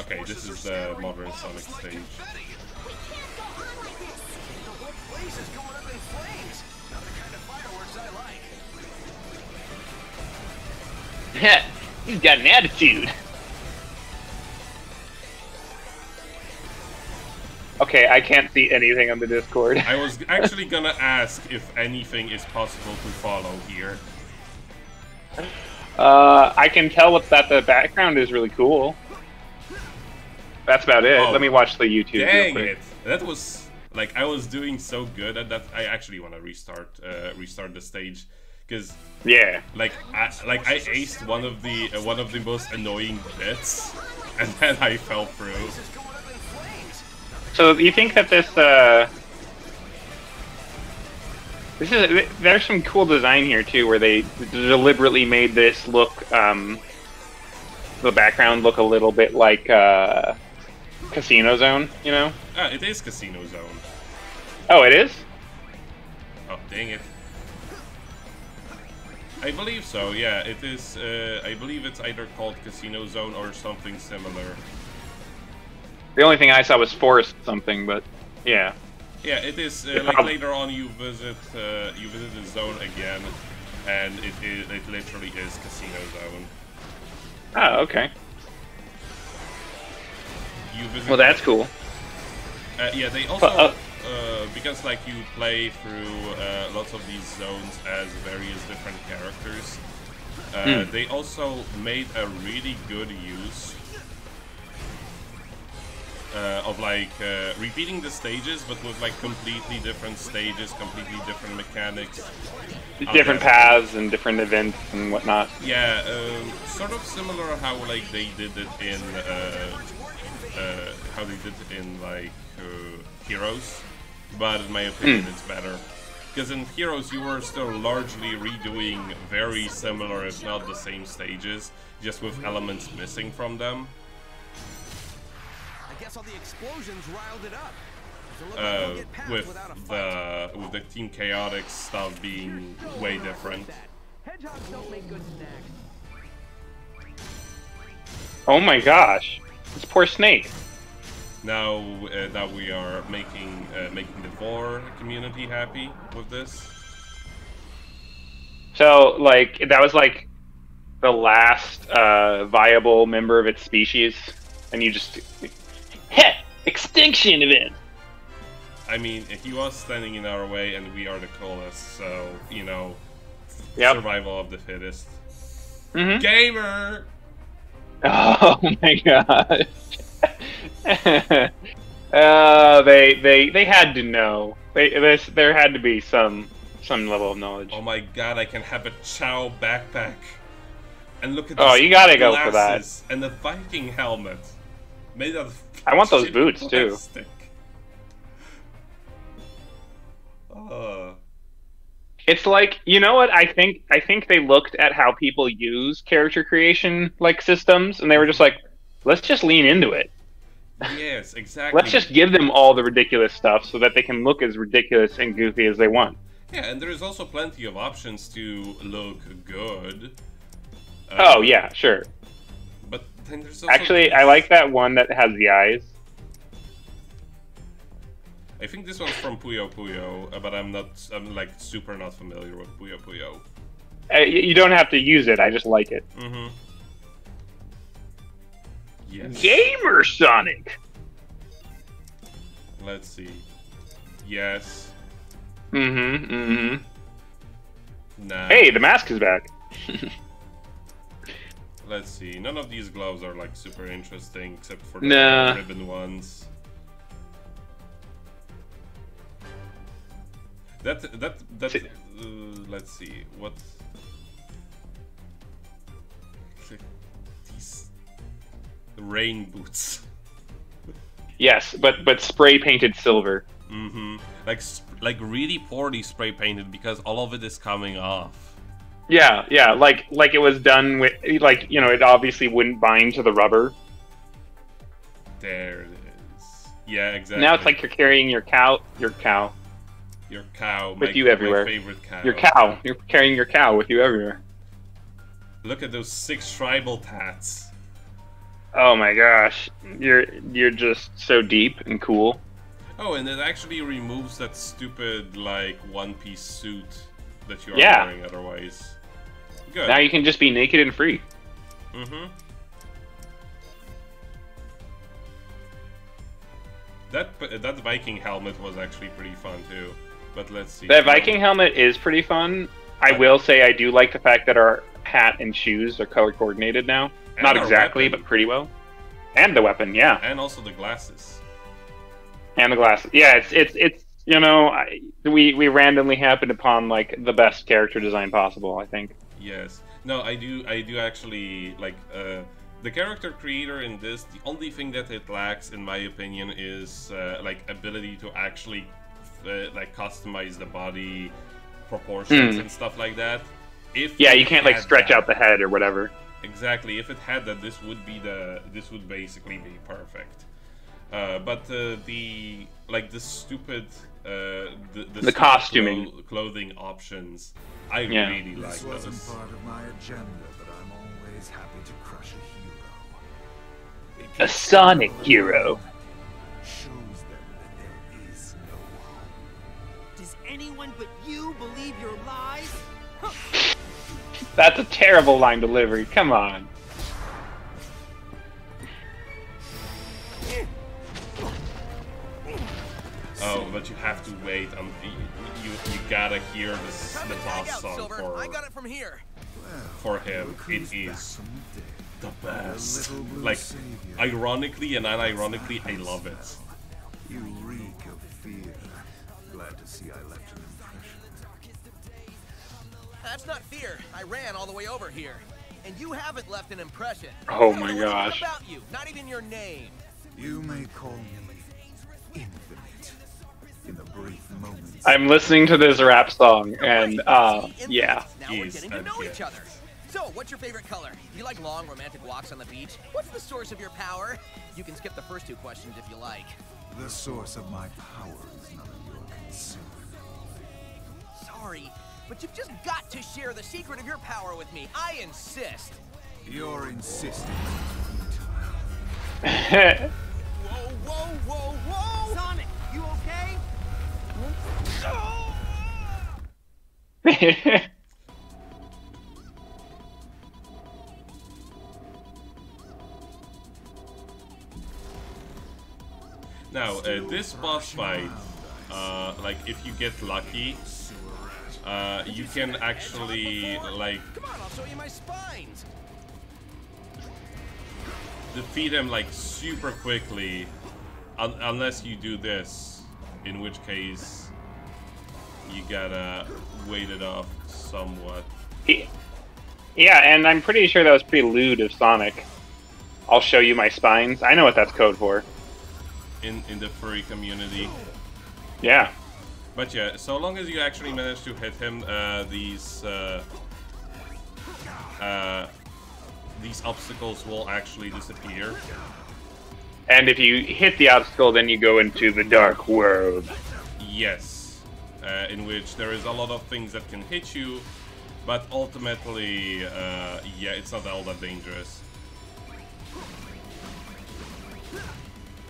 Okay, this is the modern Sonic stage. confetti. We can't go on Okay, I can't see anything on the Discord. I was actually gonna ask if anything is possible to follow here. Uh, I can tell that the background is really cool. That's about it. Oh. Let me watch the YouTube. Dang it! That was like I was doing so good at that. I actually want to restart, uh, restart the stage, because Yeah. like I, like I aced one of the uh, one of the most annoying bits, and then I fell through. So you think that this uh this is there's some cool design here too, where they deliberately made this look um the background look a little bit like uh Casino Zone, you know? Ah, it is Casino Zone. Oh, it is. Oh, dang it. I believe so, yeah, it is, uh, I believe it's either called Casino Zone or something similar. The only thing I saw was Forest something, but yeah. Yeah, it is, uh, like later on you visit, uh, you visit the zone again, and it, it, it literally is Casino Zone. Oh, okay. You visit, Well, that's cool. uh, yeah, they also, Uh, uh, because like you play through uh, lots of these zones as various different characters, uh, Hmm. they also made a really good use uh, of like uh, repeating the stages, but with like completely different stages, completely different mechanics. Different paths and different events and whatnot. Yeah, um, sort of similar how like they did it in uh, uh, how they did it in like uh, Heroes, but in my opinion, it's better. Because in Heroes, you were still largely redoing very similar, if not the same stages, just with elements missing from them. I guess all the explosions riled it up. Doesn't look like Uh, we'll get past with without a fight. the with the Team Chaotix stuff being way different. Hedgehogs don't make good snacks. Oh my gosh. This poor snake. Now uh, that we are making uh, making the Vor community happy with this. So, like, that was like the last uh, viable member of its species, and you just. Heh! Extinction event! I mean, he was standing in our way, and we are the coolest, so you know, Yep. survival of the fittest. Mhm. Gamer. Oh my god. uh, they they they had to know. They this, there had to be some some level of knowledge. Oh my god, I can have a Chao backpack. And look at Oh, you gotta go for that. And the Viking helmet. Made out of I want those boots, too. Uh, It's like you know what I think. I think they looked at how people use character creation like systems, and they were just like, let's just lean into it. yes, exactly. Let's just give them all the ridiculous stuff so that they can look as ridiculous and goofy as they want. Yeah, and there's also plenty of options to look good. Uh, oh yeah, sure. There's Actually, I like that one that has the eyes. I think this one's from Puyo Puyo, uh, but I'm not. I'm like super not familiar with Puyo Puyo. Uh, you don't have to use it. I just like it. Mm-hmm. Yes. Gamer Sonic. Let's see. Yes. Mm-hmm. Mm-hmm. Nah. Hey, the mask is back. Let's see. None of these gloves are like super interesting, except for the Nah. ribbon ones. That that that. Uh, let's see what. These rain boots. Yes, but but spray painted silver. Mm-hmm. Like sp- like really poorly spray painted because all of it is coming off. Yeah, yeah, like like it was done with like you know it obviously wouldn't bind to the rubber. There it is. Yeah, exactly. Now it's like you're carrying your cow, your cow, your cow. with my, you everywhere. Favorite cow. Your cow. You're carrying your cow with you everywhere. Look at those six tribal tats. Oh my gosh, you're you're just so deep and cool. Oh, and it actually removes that stupid like one-piece suit that you are Yeah. wearing otherwise. Good. Now you can just be naked and free. Mm-hmm. That that Viking helmet was actually pretty fun too. But let's see. That Viking helmet is pretty fun. I will say I do like the fact that our hat and shoes are color coordinated now. And Not exactly, weapon. but pretty well. And the weapon, yeah, And also the glasses. and the glasses. Yeah, it's it's it's you know I, we we randomly happened upon like the best character design possible. I think. Yes. No, I do. I do actually like uh, the character creator in this. The only thing that it lacks, in my opinion, is uh, like ability to actually uh, like customize the body proportions Hmm. and stuff like that. If Yeah, you can't like stretch that- out the head or whatever. Exactly. If it had that, this would be the. This would basically be perfect. Uh, but uh, the like the stupid uh, the, the, stupid costuming. clo- clothing options, I Yeah. really like This wasn't those. part of my agenda, but I'm always happy to crush a hero. A Sonic people hero. alive, Shows them that there is no home. Does anyone but you believe your lies? That's a terrible line delivery. Come on. Oh, but you have to wait. Um, you, you you gotta hear this Time the to tag boss out, song Silver. for I got it from here. for him. Look It who's back is from the dead. the The best. Like, savior. ironically and unironically, I love it. You reek of fear. Glad to see I left an impression. That's not fear. I ran all the way over here. And you haven't left an impression. Oh my gosh. about you, not even your name. You may call me I'm listening to this rap song, and uh, yeah. Now we're getting to know each other. So, what's your favorite color? Do you like long romantic walks on the beach? What's the source of your power? You can skip the first two questions if you like. The source of my power is none of your concern. Sorry, but you've just got to share the secret of your power with me. I insist. You're is futile. Whoa, whoa, whoa, whoa! Sonic, you okay? Now, uh, this boss fight, uh, like if you get lucky, uh, you can actually like Come on, I'll show you my spines. defeat him like super quickly, un unless you do this, in which case you gotta wait it off somewhat. yeah, and I'm pretty sure that was pretty lewd of Sonic. I'll show you my spines. I know what that's code for. in in the furry community. Yeah. But yeah, so long as you actually manage to hit him, uh, these uh, uh, these obstacles will actually disappear. And if you hit the obstacle, then you go into the dark world. Yes, uh, in which there is a lot of things that can hit you, but ultimately, uh, yeah, it's not all that dangerous.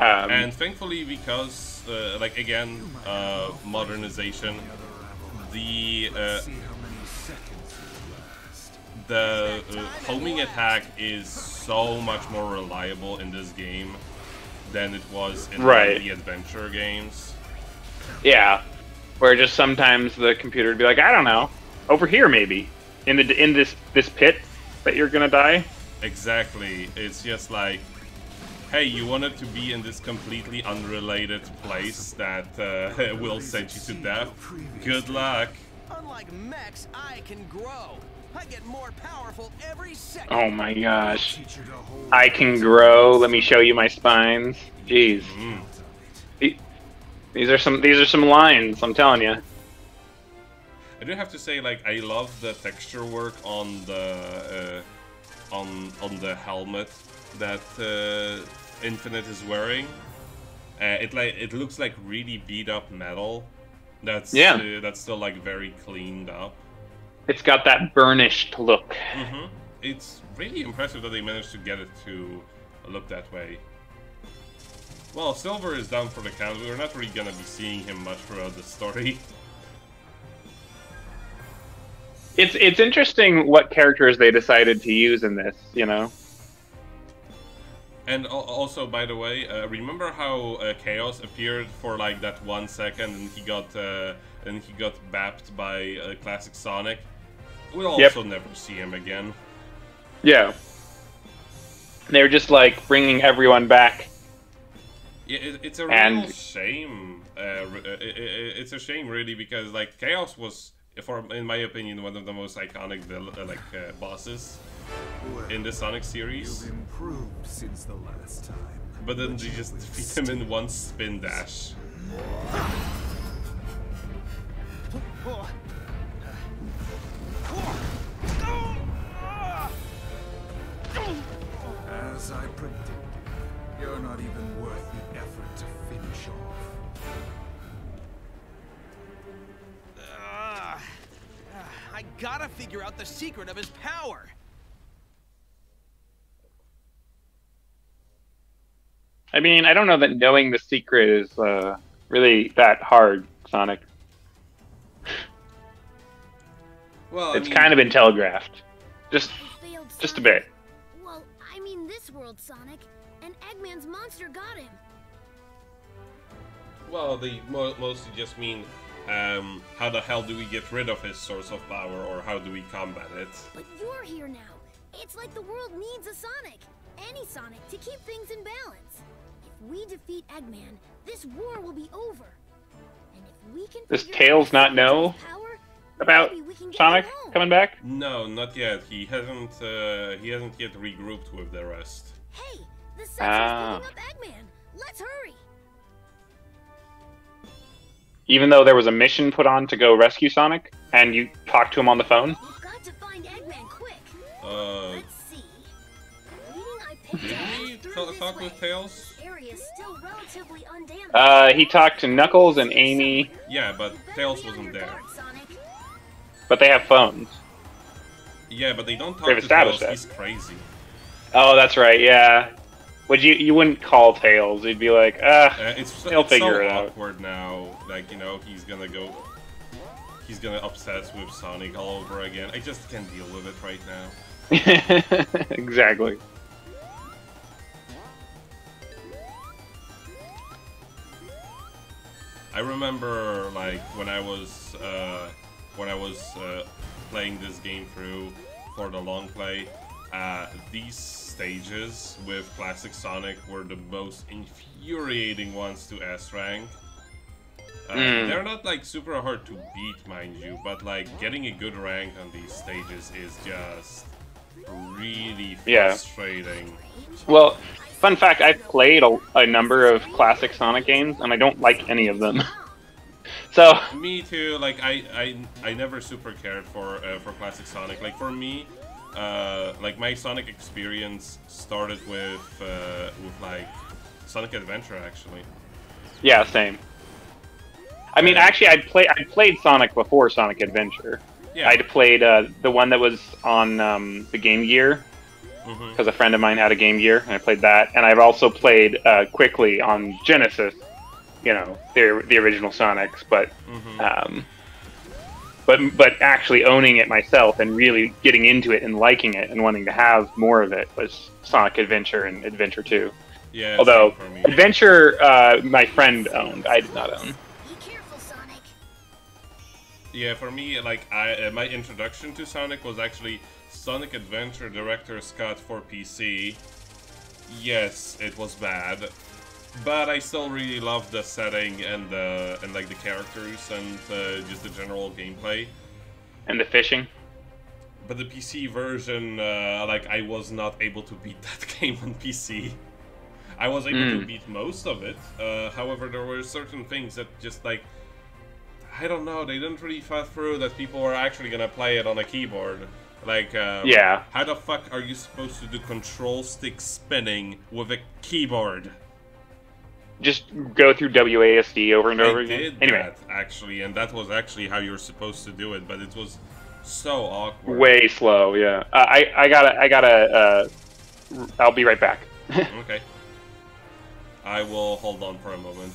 Um, And thankfully, because, uh, like, again, uh, modernization, the uh, See how many seconds you last. the uh, homing attack is so much more reliable in this game than it was in Right. the adventure games. yeah, where just sometimes the computer would be like, I don't know, over here maybe, in the in this this pit that you're gonna die. Exactly. It's just like, hey, you wanted to be in this completely unrelated place that uh, will send you to death. Good luck. Unlike mechs, I can grow. I get more powerful every second. Oh my gosh, Teach you to hold I can grow. Let me show you my spines. Jeez, Mm. These are some these are some lines. I'm telling you. I do have to say, like, I love the texture work on the uh, on on the helmet that uh, Infinite is wearing. Uh, it like it looks like really beat up metal. That's Yeah. uh, that's still like very cleaned up. It's got that burnished look. hmm It's really impressive that they managed to get it to look that way. Well, Silver is down for the count. We're not really gonna be seeing him much throughout the story. It's it's interesting what characters they decided to use in this. You know. And also, by the way, uh, remember how uh, Chaos appeared for like that one second, and he got uh, and he got bapped by uh, classic Sonic. We'll Yep. also never see him again. Yeah. They were just like bringing everyone back. Yeah, it, it's a real And- shame. Uh, r- uh, i- i- it's a shame, really, because like Chaos was, for in my opinion, one of the most iconic vil- uh, like uh, bosses Well, in the Sonic series. You've improved since the last time. But then they just defeat him in one spin dash. gotta figure out the secret of his power. I mean, I don't know that knowing the secret is uh, really that hard, Sonic. Well, It's kind of been telegraphed. Just failed just a bit. Well, I mean this world, Sonic. And Eggman's monster got him. Well, they mo- mostly just mean um, how the hell do we get rid of his source of power, or how do we combat it? But you're here now. It's like the world needs a Sonic. Any Sonic to keep things in balance. If we defeat Eggman, this war will be over. And if we can Does figure Tails not Sonic's know power, about we can Sonic coming back? No, not yet. He hasn't. Uh, he hasn't yet regrouped with the rest. Hey, the section's Ah. picking up Eggman. Let's hurry. Even though there was a mission put on to go rescue Sonic, and you talked to him on the phone. We've got to find Eggman quick. Uh, Let's see. Reading I picked did he through ta- this talk with Tails? This area is still relatively undamaged. Uh, he talked to Knuckles and Amy, Yeah, but Tails wasn't there. but they have phones. Yeah, but they don't talk They've to established Tails. that. He's crazy. Oh, that's right. Yeah. Would you? You wouldn't call Tails. You'd be like, ah, Uh, it's They'll it's figure so it out. awkward now. Like you know, he's gonna go. He's gonna obsess with Sonic all over again. I just can't deal with it right now. exactly. I remember like when I was uh, when I was uh, playing this game through for the long play. Uh, these stages with classic Sonic were the most infuriating ones to S rank. Uh, Mm. They're not like super hard to beat, mind you, but like getting a good rank on these stages is just really Yeah. frustrating. Well, fun fact: I've played a, a number of classic Sonic games, and I don't like any of them. so Me too. Like I, I, I never super cared for uh, for classic Sonic. Like for me, uh, like my Sonic experience started with uh, with like Sonic Adventure actually. yeah, same. I mean, actually, I'd play. I played Sonic before Sonic Adventure. Yeah. I'd played uh, the one that was on um, the Game Gear because a friend of mine had a Game Gear, and I played that. And I've also played uh, quickly on Genesis. You know, the the original Sonics, but Mhm. um, but but actually owning it myself and really getting into it and liking it and wanting to have more of it was Sonic Adventure and Adventure Two. Yeah. Although for me. Adventure, uh, my friend owned, I did not own. Be careful, Sonic. Yeah, for me, like I, uh, my introduction to Sonic was actually Sonic Adventure Director's Cut for PC. Yes, it was bad, but I still really love the setting and the and like the characters and uh, just the general gameplay. And the fishing. But the PC version, uh, like I was not able to beat that game on PC. I was able to Mm. beat most of it. Uh, however, there were certain things that just like I don't know, they didn't really thought through that people were actually gonna play it on a keyboard. Like, um, Yeah. how the fuck are you supposed to do control stick spinning with a keyboard? Just go through WASD over and over I again. did anyway, that actually, and that was actually how you were supposed to do it, but it was so awkward. way slow. Yeah, uh, I I gotta I gotta. Uh, I'll be right back. Okay. I will hold on for a moment.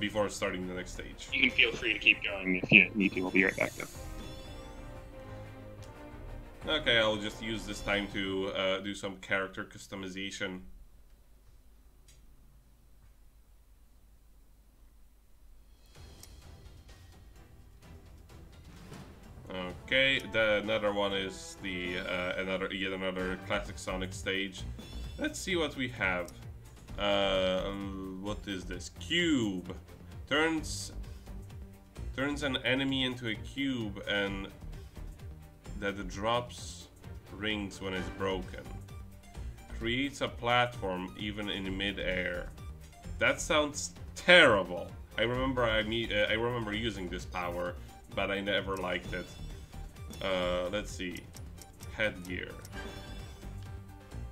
Before starting the next stage. you can feel free to keep going if you need to. I'll be right back though. Okay, I'll just use this time to uh, do some character customization. Okay, the another one is the uh, another yet another classic Sonic stage. Let's see what we have. Uh, um, what is this? Cube turns turns an enemy into a cube and that drops rings when it's broken. Creates a platform even in midair. That sounds terrible. I remember I uh, I remember using this power, but I never liked it. Uh, let's see, headgear.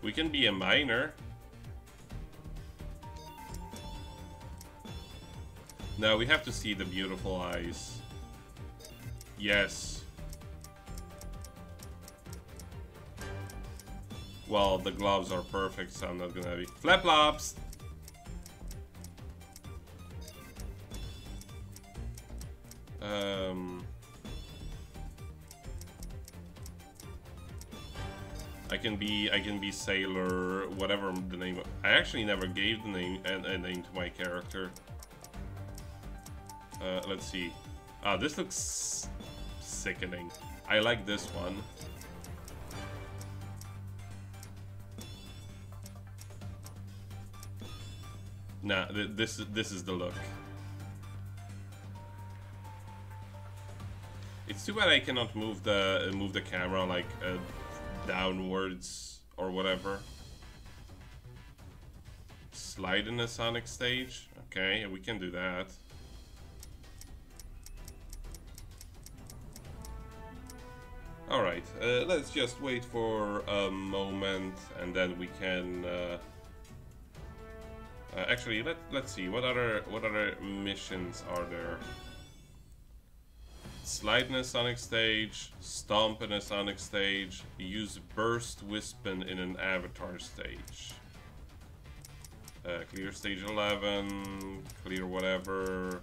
We can be a miner. Now we have to see the beautiful eyes. Yes. Well, the gloves are perfect, so I'm not gonna be flip Um. I can be I can be Sailor, whatever the name. I actually never gave the name a, a name to my character. Uh, let's see. Ah, this looks sickening. I like this one. Nah, th this this is the look. It's too bad I cannot move the move the camera like uh, downwards or whatever. Slide in the Sonic stage. Okay, we can do that. Alright, uh, let's just wait for a moment and then we can... Uh, uh, actually, let, let's see, what other, what other missions are there? Slide in a Sonic stage, Stomp in a Sonic stage, use Burst Wispon in an Avatar stage. Uh, clear stage 11, clear whatever,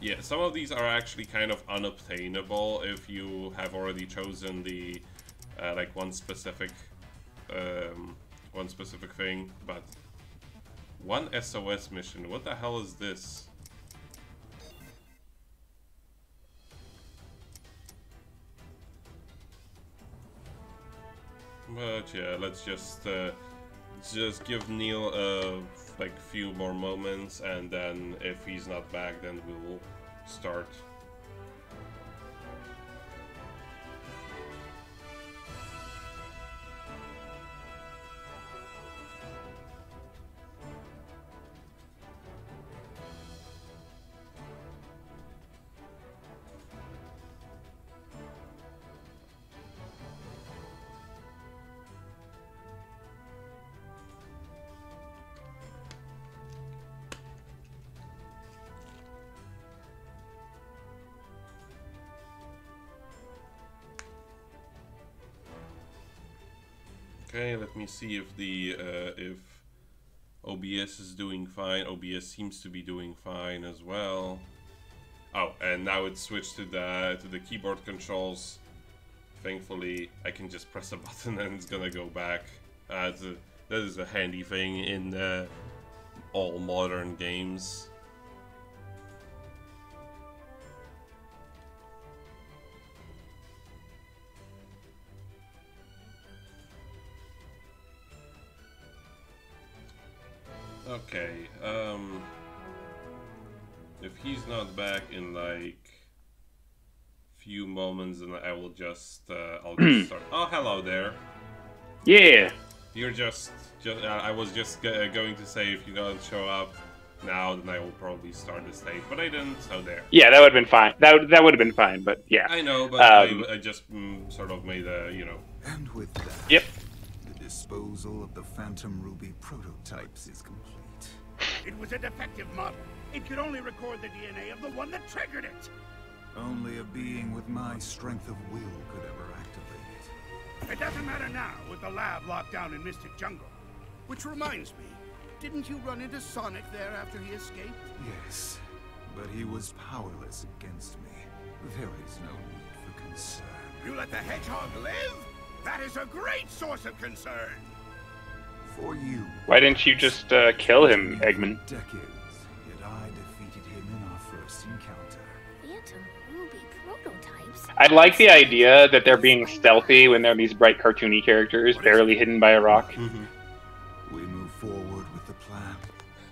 yeah, some of these are actually kind of unobtainable if you have already chosen the uh, like one specific um, one specific thing. But one SOS mission. What the hell is this? But yeah, let's just uh, just give Neil a like few more moments and then if he's not back then we'll start Okay, let me see if the uh, if OBS is doing fine. OBS seems to be doing fine as well. Oh, and now it's switched to the to the keyboard controls. Thankfully, I can just press a button and it's gonna go back. Uh, a, that is a handy thing in uh, all modern games. Okay, um... If he's not back in, like, few moments, then I will just, uh, I'll just start. Oh, hello there. Yeah. You're just, just uh, I was just going to say if you don't show up now, then I will probably start the stage, but I didn't, so there. Yeah, that would have been fine. That would, that would have been fine, but yeah. I know, but Um, I, I just mm, sort of made a, you know. And with that, Yep. the disposal of the Phantom Ruby prototypes is complete. It was a defective model. It could only record the DNA of the one that triggered it. Only a being with my strength of will could ever activate it. It doesn't matter now with the lab locked down in Mystic Jungle. Which reminds me, didn't you run into Sonic there after he escaped? Yes, but he was powerless against me. There is no need for concern. You let the hedgehog live? That is a great source of concern. For you. Why didn't you just uh, kill him, Eggman? Decades, yet I defeated him in our first encounter. Phantom Ruby prototypes? I like the idea that they're being stealthy when they're these bright cartoony characters, barely hidden by a rock. We move forward with the plan.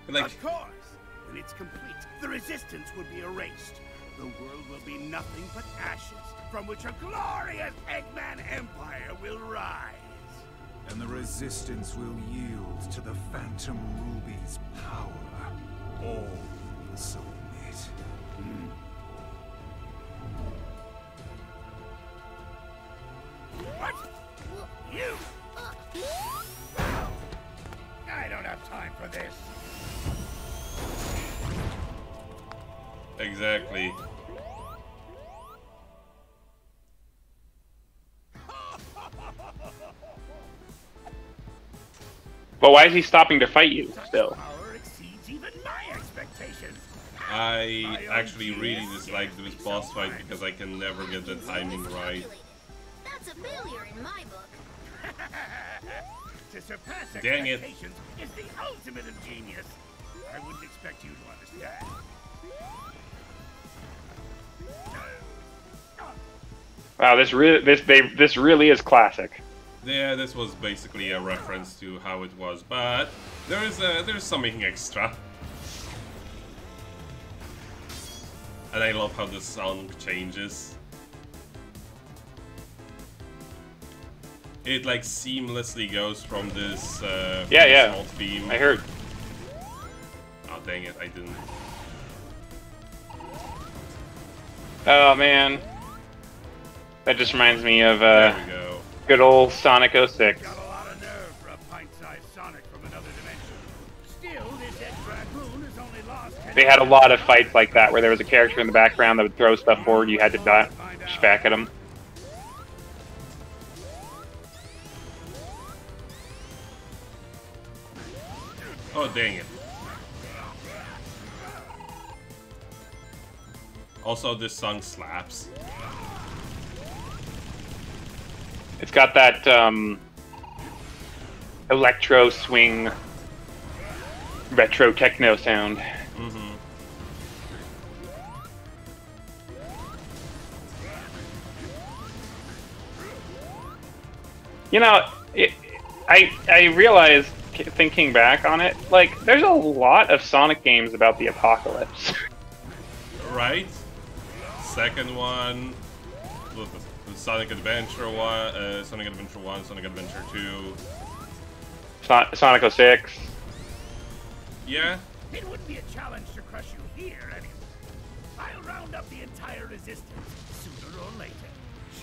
Like, Of course. When it's complete, the resistance will be erased. The world will be nothing but ashes, from which a glorious Eggman Empire will rise. And the resistance will yield to the Phantom Ruby's power. All will submit. What? You? I don't have time for this. exactly. But why is he stopping to fight you still? Power exceeds even my expectations. I actually really dislike this boss fight because I can never get the timing right. That's That's a failure in my book. to surpass Dang it. expectations is the ultimate of genius. I wouldn't expect you to understand. Wow, this really this they this really is classic. Yeah, this was basically a reference to how it was, but there is a, there's something extra. And I love how the song changes. It like seamlessly goes from this uh, Yeah, yeah. alt theme. I heard. Oh dang it, I didn't. Oh man, that just reminds me of There uh, we go. Good old Sonic 06. Got a lot of nerve for a pint-sized Sonic from another dimension. Still, this Egg Dragoon has only lost 10 They had a lot of fights like that where there was a character in the background that would throw stuff forward. You had to dodge back at him. Oh dang it. Also, this song slaps. It's got that um, electro swing, retro techno sound. hmm You know, it, I I realized thinking back on it, like there's a lot of Sonic games about the apocalypse. Right? Second one, Sonic Adventure one, uh, Sonic Adventure 1, Sonic Adventure 2. Son- Sonic 06. Yeah, It wouldn't be a challenge to crush you here, anyway. I'll round up the entire resistance sooner or later.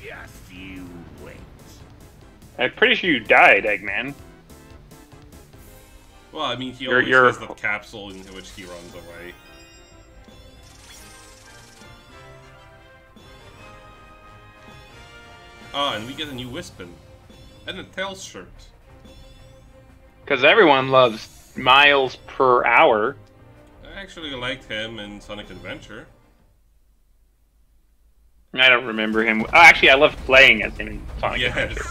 Just you wait. I'm pretty sure you died, Eggman. well, I mean, he You're- always you're- has the capsule in which he runs away. Oh, and we get a new Wispon. And a Tails shirt. Because everyone loves miles per hour. I actually liked him in Sonic Adventure. I don't remember him. Oh, actually, I loved playing as him in Sonic Yes. Adventure.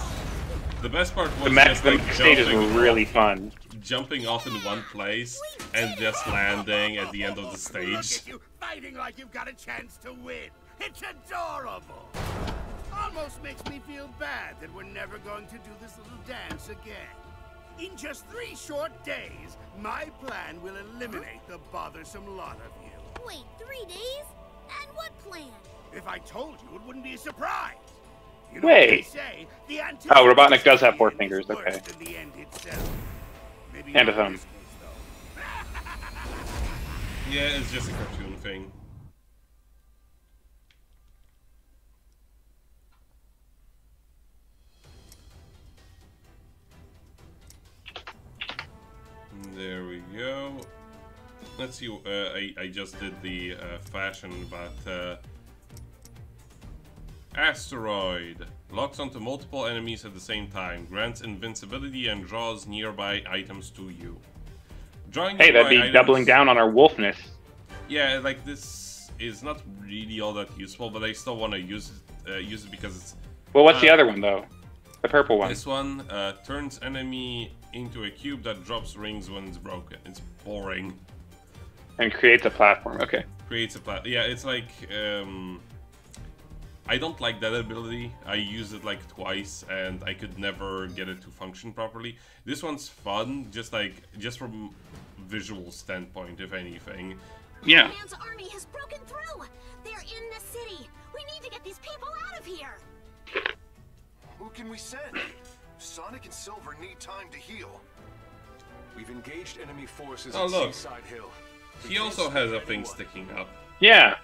The best part was The, ma- just the like stages were really off- fun. jumping off in one place and just landing at the end of the stage. Look at you fighting like you've got a chance to win. It's adorable. Almost makes me feel bad that we're never going to do this little dance again. In just three short days, my plan will eliminate the bothersome lot of you. Wait, three days? And what plan? If I told you, it wouldn't be a surprise. You know Wait. what they say, the Oh, Robotnik does have four fingers, okay. than the end. Maybe And a thumb. case. Yeah, it's just a cartoon thing. There we go. Let's see. Uh, I I just did the uh, fashion, but uh, asteroid locks onto multiple enemies at the same time, grants invincibility, and draws nearby items to you. Drawing Hey, that'd be nearby doubling down on our wolfness. yeah, like this is not really all that useful, but I still want to use it, uh, use it because it's Well, what's the Uh, other one though? The purple one. this one uh, turns enemy into a cube that drops rings when it's broken. It's boring. And creates a platform. Okay. Creates a plat. Yeah, it's like um, I don't like that ability. I used it like twice, and I could never get it to function properly. This one's fun, just like just from visual standpoint, if anything. Yeah. Man's army has broken through. They're in the city. We need to get these people out of here. Who can we send? Sonic and Silver need time to heal. We've engaged enemy forces Oh, at look. Seaside Hill. He also has a thing sticking up. Yeah.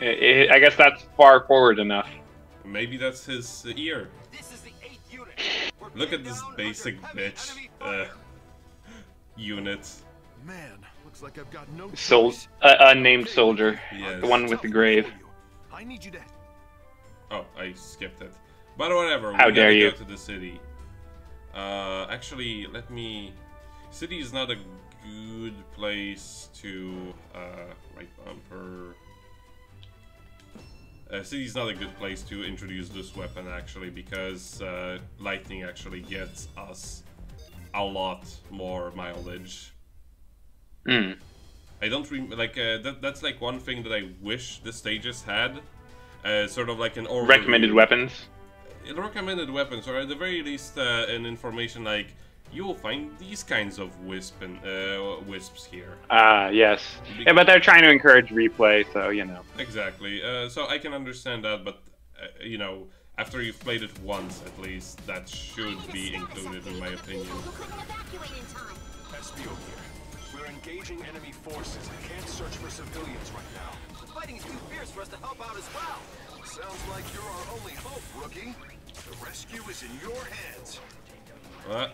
I I- I guess that's far forward enough. Maybe that's his ear. This is the 8th unit. Look at this basic bitch enemy uh, unit. Man, looks like I've got no Sol- choice. uh, unnamed soldier. Yes. The one with the grave. I need you to Oh, I skipped it. But whatever. How we dare gotta you. go to the city. Uh, actually, let me. City is not a good place to uh, right bumper. Uh, is not a good place to introduce this weapon actually because uh, lightning actually gets us a lot more mileage. Hmm. I don't re- like uh, that. That's like one thing that I wish the stages had, uh, sort of like an overview. Recommended weapons. Uh, recommended weapons, or at the very least, uh, an information like you will find these kinds of wisp and uh, wisps here. Ah, yes. Yeah, but they're trying to encourage replay, so you know. Exactly. Uh, so I can understand that, but uh, you know, after you've played it once, at least that should be included, in my opinion. Espio here. We're engaging enemy forces. I can't search for civilians right now. The fighting is too fierce for us to help out as well. Sounds like you're our only hope, rookie. The rescue is in your hands. What?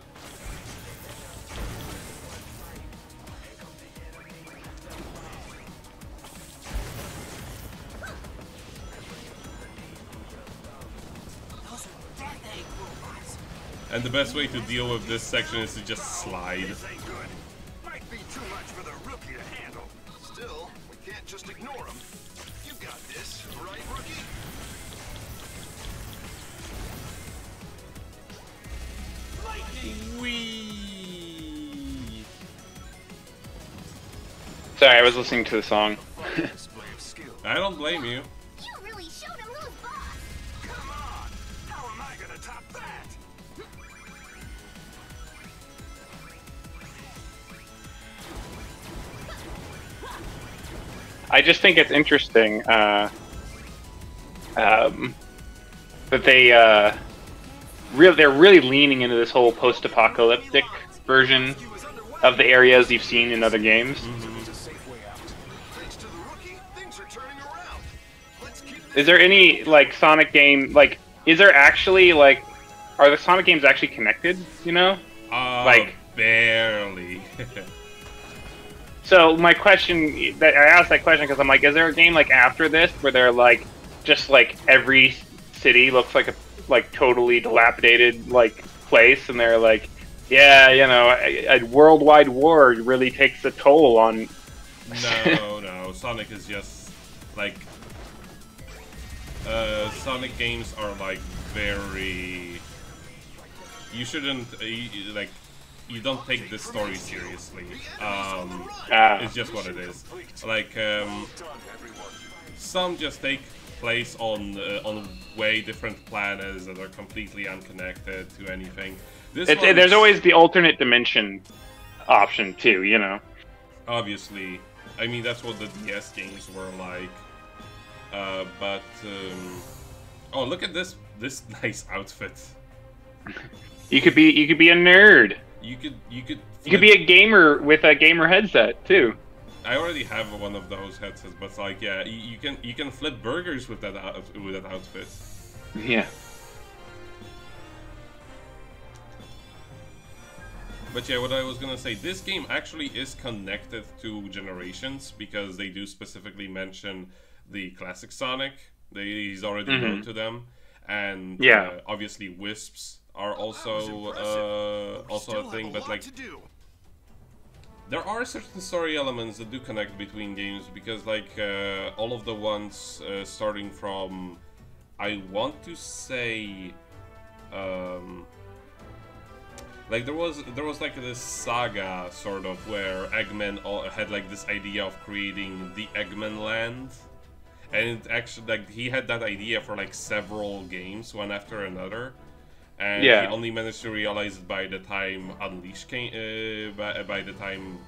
Those are death egg robots. And the best way to deal with this section is to just slide. This ain't good. Might be too much for the rookie to handle. Still, we can't just ignore him. Whee! Sorry, I was listening to the song. Display of skill. I don't blame you. You really showed him who's boss. Come on! How am I gonna top that? I just think it's interesting uh, um, that they uh, real they're really leaning into this whole post-apocalyptic version of the areas you've seen in other games. There's a safe way out. Thanks to the rookie, things are turning around. Let's keep Is there any like Sonic game like? Is there actually like? Are the Sonic games actually connected? You know? Uh, Like- barely. So my question that I asked that question because I'm like, is there a game like after this where they're like, just like every city looks like a like totally dilapidated like place, and they're like, yeah, you know, a, a worldwide war really takes a toll on. no, no. Sonic is just like uh, Sonic games are like very. You shouldn't uh, you- like. You don't take this story seriously. Um, Ah. it's just what it is. Like um, some just take place on uh, on way different planets that are completely unconnected to anything. This It's, one's- there's always the alternate dimension option too, you know. obviously i mean that's what the ds games were like uh, but um, oh look at this this nice outfit You could be you could be a nerd. you could you could You could be a gamer with a gamer headset too. I already have one of those headsets but it's like yeah you, you can you can flip burgers with that out, with that outfit Yeah. But yeah, what I was gonna say, this game actually is connected to generations because they do specifically mention the classic Sonic. They, he's already Mhm. known to them, and Yeah. uh, obviously wisps are also uh, also a thing. But like, to do. There are certain story elements that do connect between games because like uh, all of the ones uh, starting from, I want to say. Um, like there was there was like this saga sort of where Eggman had like this idea of creating the Eggman land, and actually like he had that idea for like several games, one after another, and Yeah. he only managed to realize it by the time Unleashed came, uh, by, by the time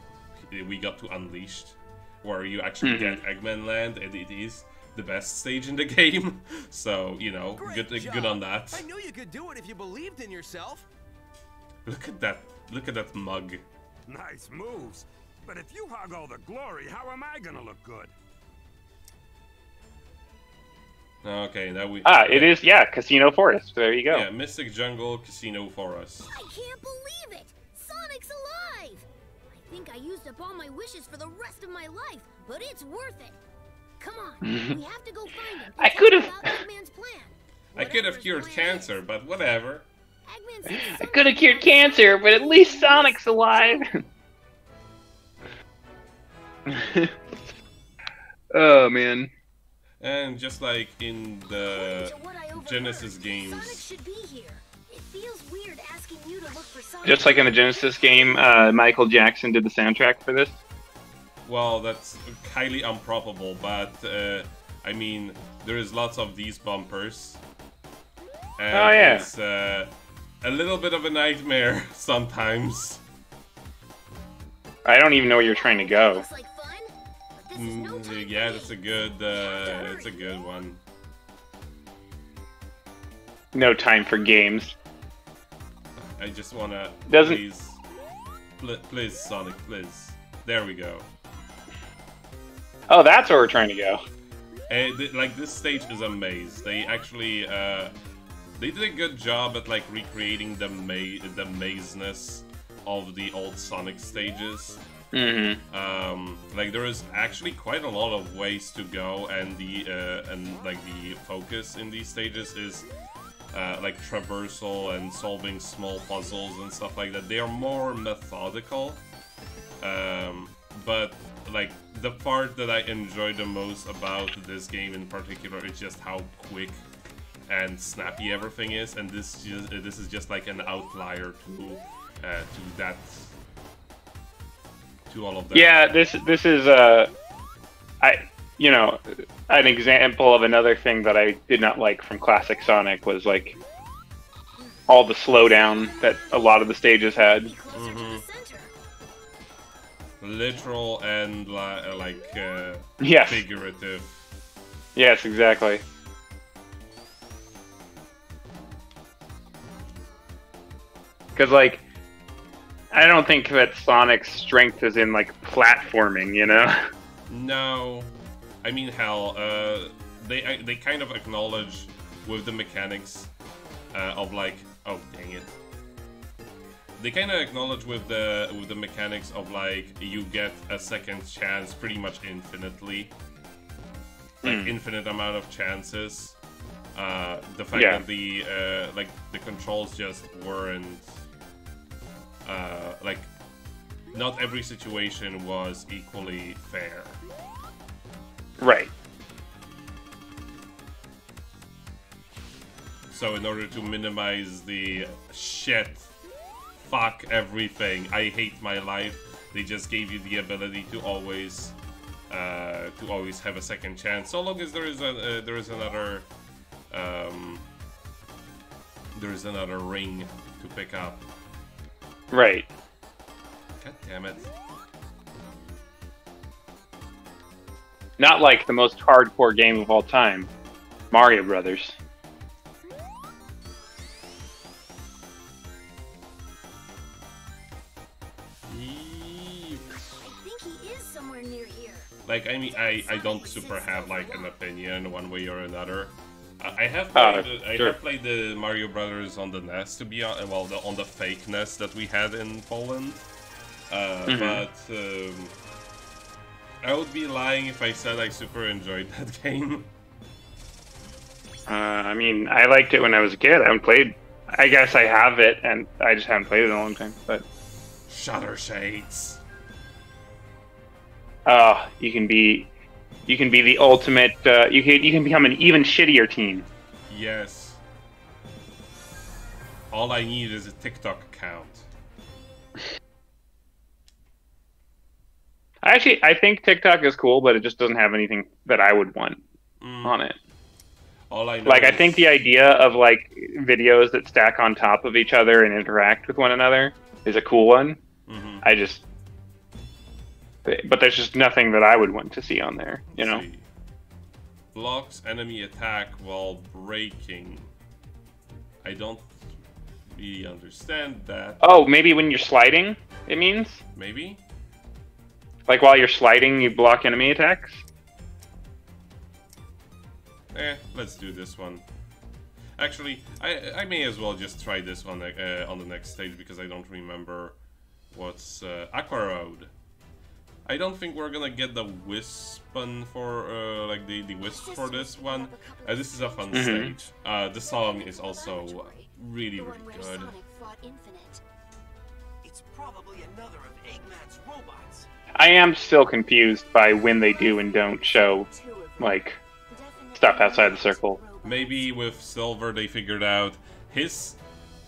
we got to Unleashed, where you actually Mhm. get Eggman land, and it is the best stage in the game. So you know, Great good job. good on that. I knew you could do it if you believed in yourself. Look at that! Look at that mug. Nice moves. But if you hog all the glory, how am I gonna look good? Okay, now we. Ah, it is yeah, Casino Forest. There you go. Yeah, Mystic Jungle Casino Forest. I can't believe it! Sonic's alive! I think I used up all my wishes for the rest of my life, but it's worth it. Come on, we have to go find him. I could've- Eggman's plan. I could have cured cancer, is. but whatever. Eggman I could have cured cancer, but at least Sonic's alive. oh man. And just like in the According to what I overheard, Genesis Sonic games, should be here. It feels weird asking you to look for Sonic. Just like in the Genesis game, uh, Michael Jackson did the soundtrack for this. well, that's highly improbable, but uh, I mean, there is lots of these bumpers. And Oh, yeah. It's uh, a little bit of a nightmare sometimes. I don't even know where you're trying to go. No Mm, time yeah, that's a good. Uh, to it's a good one. No time for games. I just wanna Doesn't- please, pl- please, Sonic, please. There we go. Oh, that's where we're trying to go. And like this stage is a maze. They actually uh, they did a good job at like recreating the ma- the mazeness of the old Sonic stages. Mm-hmm. Um, like there is actually quite a lot of ways to go, and the uh, and like the focus in these stages is uh, like traversal and solving small puzzles and stuff like that. They are more methodical, um, but like the part that I enjoy the most about this game in particular is just how quick and snappy everything is, and this just this is just like an outlier to uh, to that to all of that. Yeah, this this is uh, I you know an example of another thing that I did not like from classic Sonic was like all the slowdown that a lot of the stages had. Be closer to the center. literal and li- uh, like uh, Yes. figurative. Yes, exactly. Because like, I don't think that Sonic's strength is in like platforming. You know. No, I mean hell. Uh, they uh, they kind of acknowledge with the mechanics uh, of like oh dang it. They kind of acknowledge with the with the mechanics of like you get a second chance pretty much infinitely, like Hmm. infinite amount of chances. Uh, the fact Yeah. that the uh, like the controls just weren't uh, like not every situation was equally fair. Right. So in order to minimize the shit, fuck everything, I hate my life, they just gave you the ability to always, uh, to always have a second chance. So long as there is a, uh, there is another, um, there is another ring to pick up. Right. God damn it! Not like the most hardcore game of all time, Mario Brothers. I think he is somewhere near here. Like I mean, I I don't super have like an opinion one way or another. Uh, I have Uh, played, I sure. have played the Mario Brothers on the NES to be on well the, on the fake NES that we had in Poland. Uh, Mhm. But um, I would be lying if I said I super enjoyed that game. Uh, I mean, I liked it when I was a kid. I haven't played. I guess I have it, and I just haven't played it in a long time. But Shutter Shades. oh, you can be, you can be the ultimate. Uh, you can you can become an even shittier team. Yes. All I need is a TikTok account. I Actually, I think TikTok is cool, but it just doesn't have anything that I would want Mm. on it. All I Like, I think the idea of like videos that stack on top of each other and interact with one another is a cool one. Mhm. I just, but there's just nothing that I would want to see on there. You know. see. Blocks enemy attack while breaking. I don't really understand that. Oh, maybe when you're sliding, it means Maybe? like while you're sliding, you block enemy attacks. Eh, let's do this one. Actually, I I may as well just try this one uh, on the next stage because I don't remember what's uh, Aqua Road. I don't think we're gonna get the Wispon for uh, like the the wisp for this one. Uh, this is a fun Mhm. stage. Uh, the song is also really really good. Sonic fought Infinite. It's probably another of Eggman's robots. I am still confused by when they do and don't show Two of them. like stuff outside the circle. Maybe with Silver they figured out his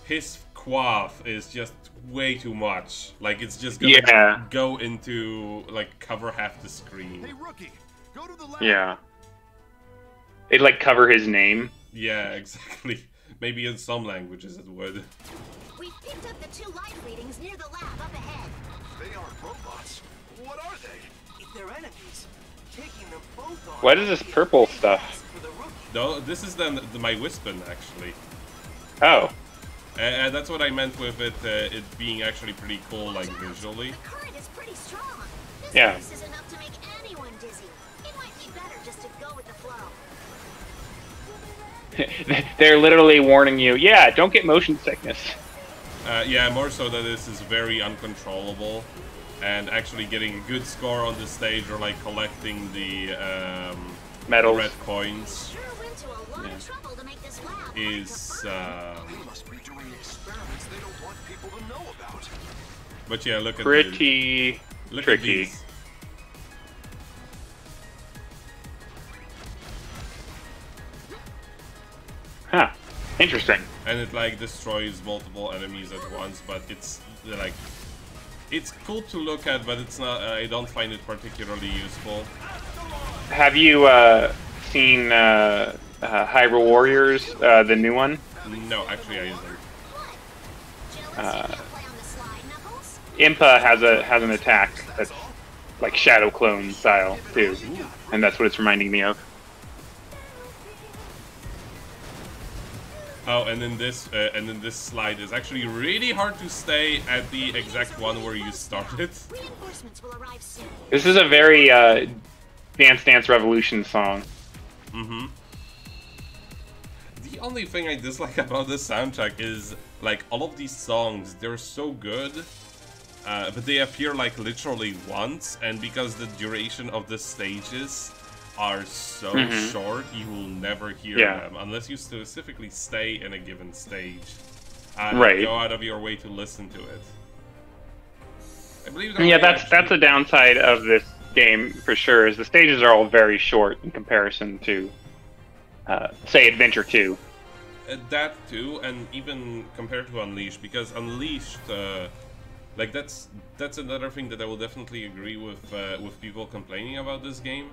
his quaff is just way too much. Like it's just gonna Yeah. go into like cover half the screen. Hey, rookie, go to the lab. Yeah. They'd like cover his name. Yeah, exactly. Maybe in some languages it would. We've picked up the two life readings near the lab up ahead. They aren't robots. What are they? If they're enemies, taking them both on. What is this purple stuff? For the rookie. No, this is the, the my Wispon actually. Oh. And, and that's what I meant with it uh, it being actually pretty cool like visually. The current is pretty strong. This Yeah. ice is enough to make anyone dizzy. It might be better just to go with the flow. They're literally warning you, yeah, don't get motion sickness. Uh, yeah, more so that this is very uncontrollable, and actually getting a good score on the stage or like collecting the um, Medals. red coins Sure went to a but yeah, look at Pretty the, look tricky. At. Huh. Interesting. and it like destroys multiple enemies at once but it's like it's cool to look at but it's not uh, i don't find it particularly useful Have you uh, seen uh, uh, Hyrule Warriors, uh, the new one? no actually i isn't Impa has a has an attack that's like Shadow Clone style too, and that's what it's reminding me of. oh and then this uh, and then this slide is actually really hard to stay at the exact one where you started Reinforcements will arrive soon. This is a very uh, Dance Dance Revolution song. mm-hmm the only thing i dislike about this soundtrack is like all of these songs they're so good uh, but they appear like literally once and because the duration of the stages are so Mhm. short you will never hear Yeah. them unless you specifically stay in a given stage uh, Right. go out of your way to listen to it i believe that Yeah, that's actually- that's a downside of this game for sure. Is the stages are all very short in comparison to, uh, say, Adventure Two. Uh, that too, and even compared to Unleashed, because Unleashed, uh, like that's that's another thing that I will definitely agree with uh, with people complaining about this game.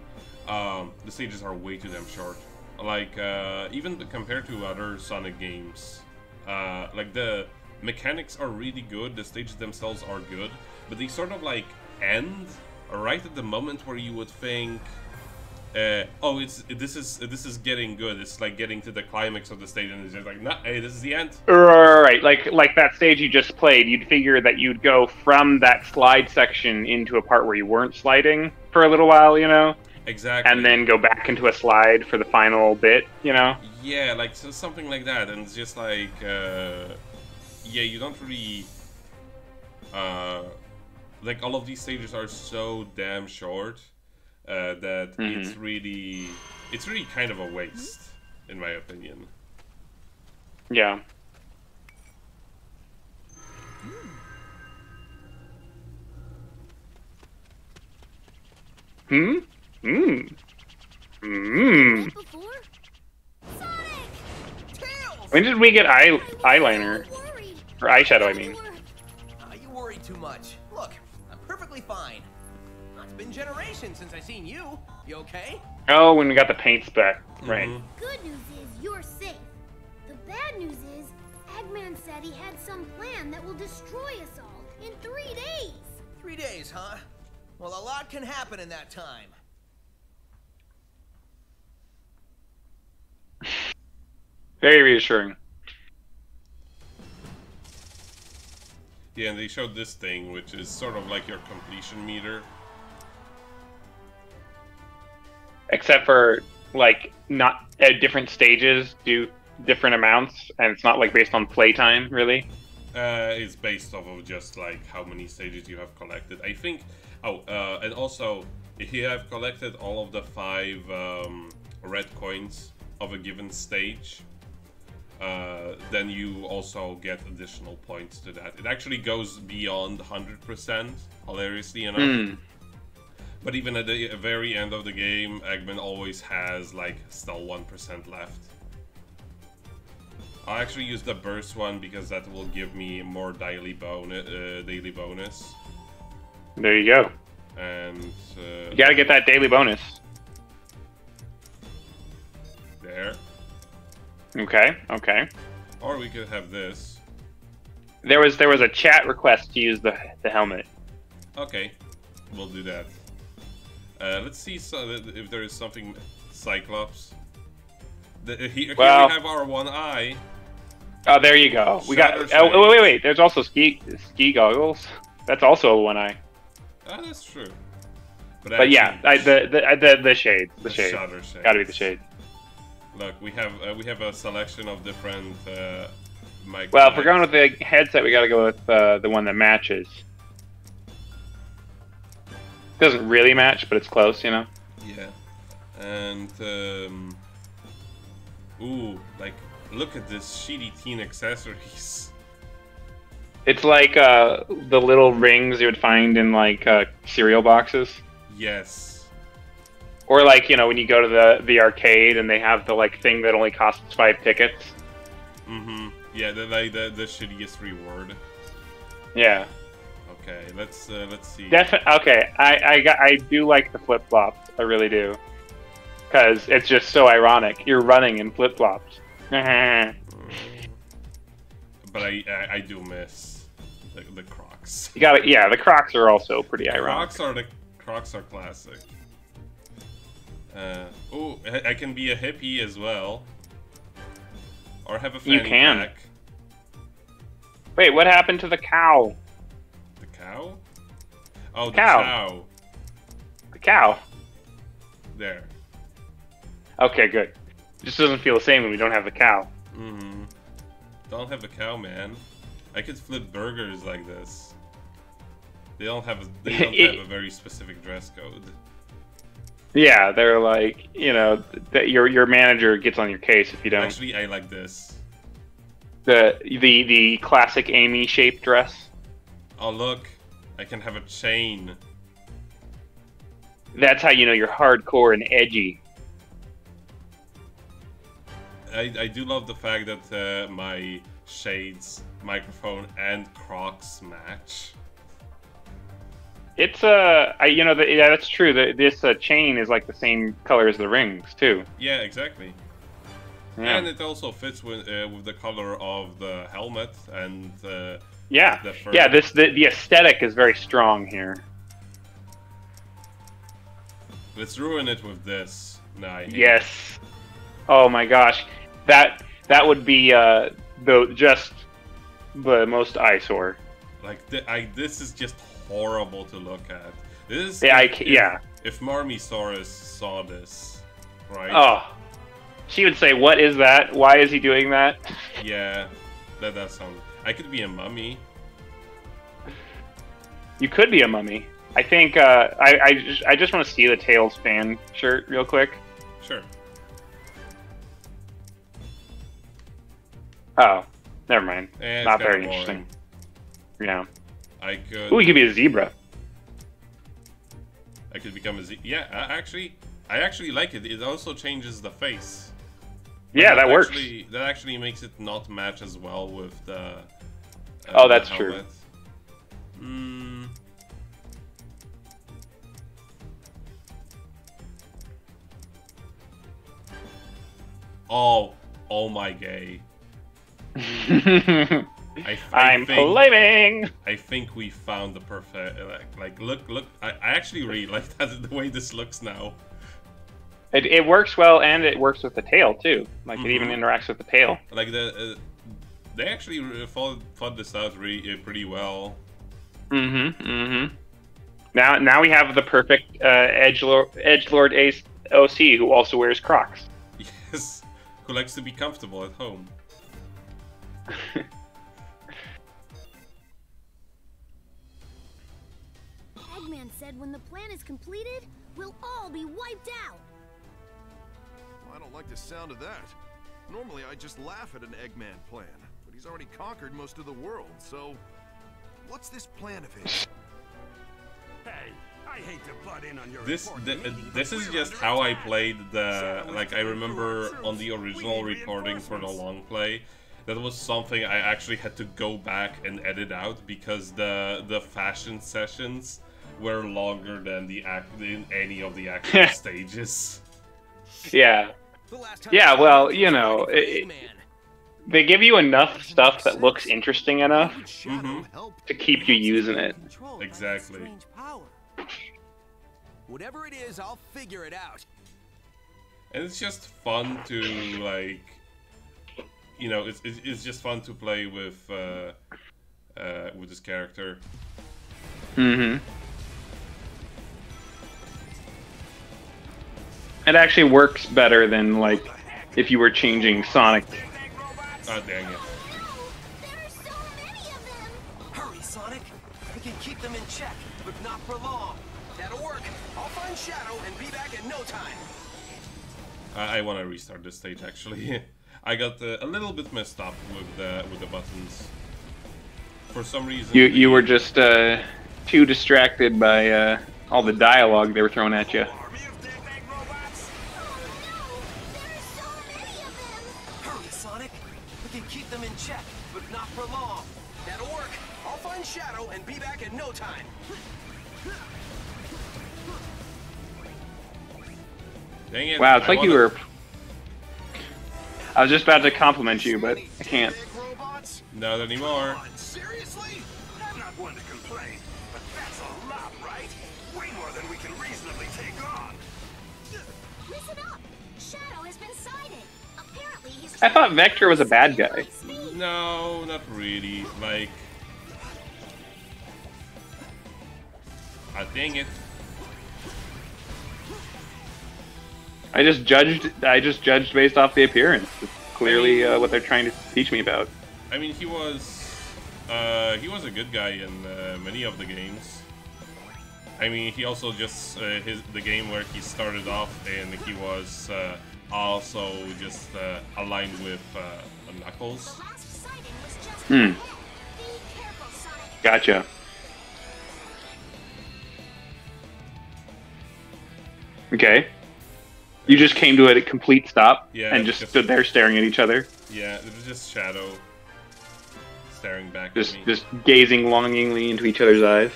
Um, the stages are way too damn short. Like uh, even compared to other Sonic games, uh, like the mechanics are really good. The stages themselves are good, but they sort of like end right at the moment where you would think uh, oh, it's this is this is getting good. It's like getting to the climax of the stage, and it's just like, nah, hey, this is the end. Right, like like that stage you just played. You'd figure that you'd go from that slide section into a part where you weren't sliding for a little while, you know, Exactly. and then go back into a slide for the final bit, you know. yeah, like so something like that, and it's just like, uh, yeah, you don't really, uh, like all of these stages are so damn short uh, that it's really, it's really kind of a waste, in my opinion. Yeah. Hmm. Hmm. Hmm. Before? Sonic! Tails! When did we get eye eyeliner or eyeshadow? I mean. Ah, you worry too much. Look, I'm perfectly fine. It's been generations since I seen you. You okay? Oh, when we got the paint spec. Right. Mhm. Good news is you're safe. The bad news is Eggman said he had some plan that will destroy us all in three days. Three days, huh? Well, a lot can happen in that time. Very reassuring. Yeah, and they showed this thing, which is sort of like your completion meter. Except for like not at different stages do different amounts, and it's not like based on playtime really. Uh, it's based off of just like how many stages you have collected. I think. Oh, uh, and also, if you have collected all of the five um, red coins of a given stage, uh, then you also get additional points to that. It actually goes beyond 100%, hilariously enough. Hmm. But even at the very end of the game, Eggman always has like still 1% left. I'll actually use the burst one because that will give me more daily bonus. Uh, daily bonus. There you go. And uh, You gotta get that daily bonus. there. Okay, okay. Or we could have this. There was there was a chat request to use the the helmet. Okay, we'll do that. Uh, let's see so if there is something Cyclops. The, here, here Well- we have our one eye. Oh, there you go. We got. Oh, wait, wait, wait. There's also ski ski goggles. That's also a one eye. Ah, that's true. But yeah, I, the, the the the shades, the, The shutter shades. Gotta be the shade. Look, we have uh, we have a selection of different uh, mic. Well, if we're going with the headset, we gotta go with uh, the one that matches. Doesn't really match, but it's close, you know. Yeah, and um, ooh, like look at this shitty teen accessories. It's like uh, the little rings you would find in like uh, cereal boxes, Yes. or like you know when you go to the the arcade and they have the like thing that only costs five tickets. Mm-hmm. Yeah, the like the, the shittiest reward. Yeah, Okay, let's uh, let's see. definitely. Okay, I I got I do like the flip flops. I really do, because it's just so ironic. You're running in flip flops. But I I, I do miss the, the Crocs. got it. Yeah, the Crocs are also pretty ironic. Crocs are the Crocs are classic. Uh, oh, I I can be a hippie as well. Or have a fanny You can. pack. Wait, what happened to the cow? Oh, the Cow. cow. The cow. There. Okay, good. Just doesn't feel the same when we don't have the cow. Mm-hmm. Don't have a cow, man. I could flip burgers like this. They don't have a, they don't have a very specific dress code. Yeah, they're like, you know, that your your manager gets on your case if you don't. Actually, I like this. the the the classic Amy shaped dress. Oh look, I can have a chain. That's how you know you're hardcore and edgy. I, I do love the fact that uh, my shades, microphone, and Crocs match. It's uh, I you know, the, yeah, that's true. The, this uh, chain is like the same color as the rings too. Yeah, exactly. Yeah. And it also fits with uh, with the color of the helmet and uh, Yeah, the yeah. This the, the aesthetic is very strong here. Let's ruin it with this. I hate it. Yes. Oh my gosh, that that would be uh the just the most eyesore. Like th- I, this is just horrible to look at. This is Yeah, if, if- yeah. If Marmisaurus saw this, right? Oh, she would say, "What is that? Why is he doing that?" Yeah, that does sound. I could be a mummy. You could be a mummy. I think uh, I I just, I just want to see the Tails fan shirt real quick. Sure. Oh, never mind. Eh, Not very boring. interesting. Yeah. I could. Ooh, he could be a zebra. I could become a zebra. Yeah, I actually, I actually like it. It also changes the face. Yeah, that works. Actually, that actually makes it not match as well with the. Uh, Oh, that's true. Hmm. Oh, oh my gay. I, I'm think, blaming. I think we found the perfect. Like, like look, look. I, I actually really like that the way this looks now. It, it works well, and it works with the tail too. Like it even Mhm. interacts with the tail. Like the, uh, they actually re- thought, thought this out really uh, pretty well. Mm-hmm. Mm-hmm. Now, now we have the perfect uh, edge lord, edge lord ace OC who also wears Crocs. Yes, who likes to be comfortable at home. Eggman said when the plan is completed, we'll all be wiped out. I don't like the sound of that. Normally, I just laugh at an Eggman plan, but he's already conquered most of the world, so... What's this plan of his? Hey, I I hate to butt in on your This important th- uh, meeting, this is just under how I played the Shadow like I remember on the original recording for the long play. That was something I actually had to go back and edit out because the the fashion sessions were longer than the act in any of the actual stages. Yeah. The last time Yeah, well, you know, it- Eggman. They give you enough stuff that looks interesting enough How would Shadow Mhm. to keep you using it. control by that Exactly. Whatever it is, I'll figure it out. And it's just fun to like, you know, it's it's, it's just fun to play with uh, uh, with this character. Mm-hmm. It actually works better than like if you were changing Sonic. Ah, dang it! There are so many of them! Hurry, Sonic! We can keep them in check, but not for long. That'll work. I'll find Shadow and be back in no time. I, I want to restart this stage actually. I got uh, a little bit messed up with the with the buttons. For some reason, You you were just uh, too distracted by uh, all the dialogue they were throwing at you. Time. Dang it! Wow, it's I like you were. I was just about to compliment you, but I can't. Not anymore. On, seriously? I'm not one to complain, but that's a lot, right? Way more than we can reasonably take on. Listen up! Shadow has been sighted! Apparently he's I thought Vector was a bad guy. No, not really. Like, ah, dang it! I just judged. I just judged based off the appearance. It's clearly uh, what they're trying to teach me about. I mean, he was uh, he was a good guy in uh, many of the games. I mean, he also just uh, his the game where he started off and he was uh, also just uh, aligned with uh, Knuckles. The last sighting was just Hmm. ahead. Be careful, Sonic. Gotcha. Okay. You just came to it a complete stop Yeah, and just just- stood there staring at each other, Yeah, it was just Shadow staring back just at me. just gazing longingly into each other's eyes.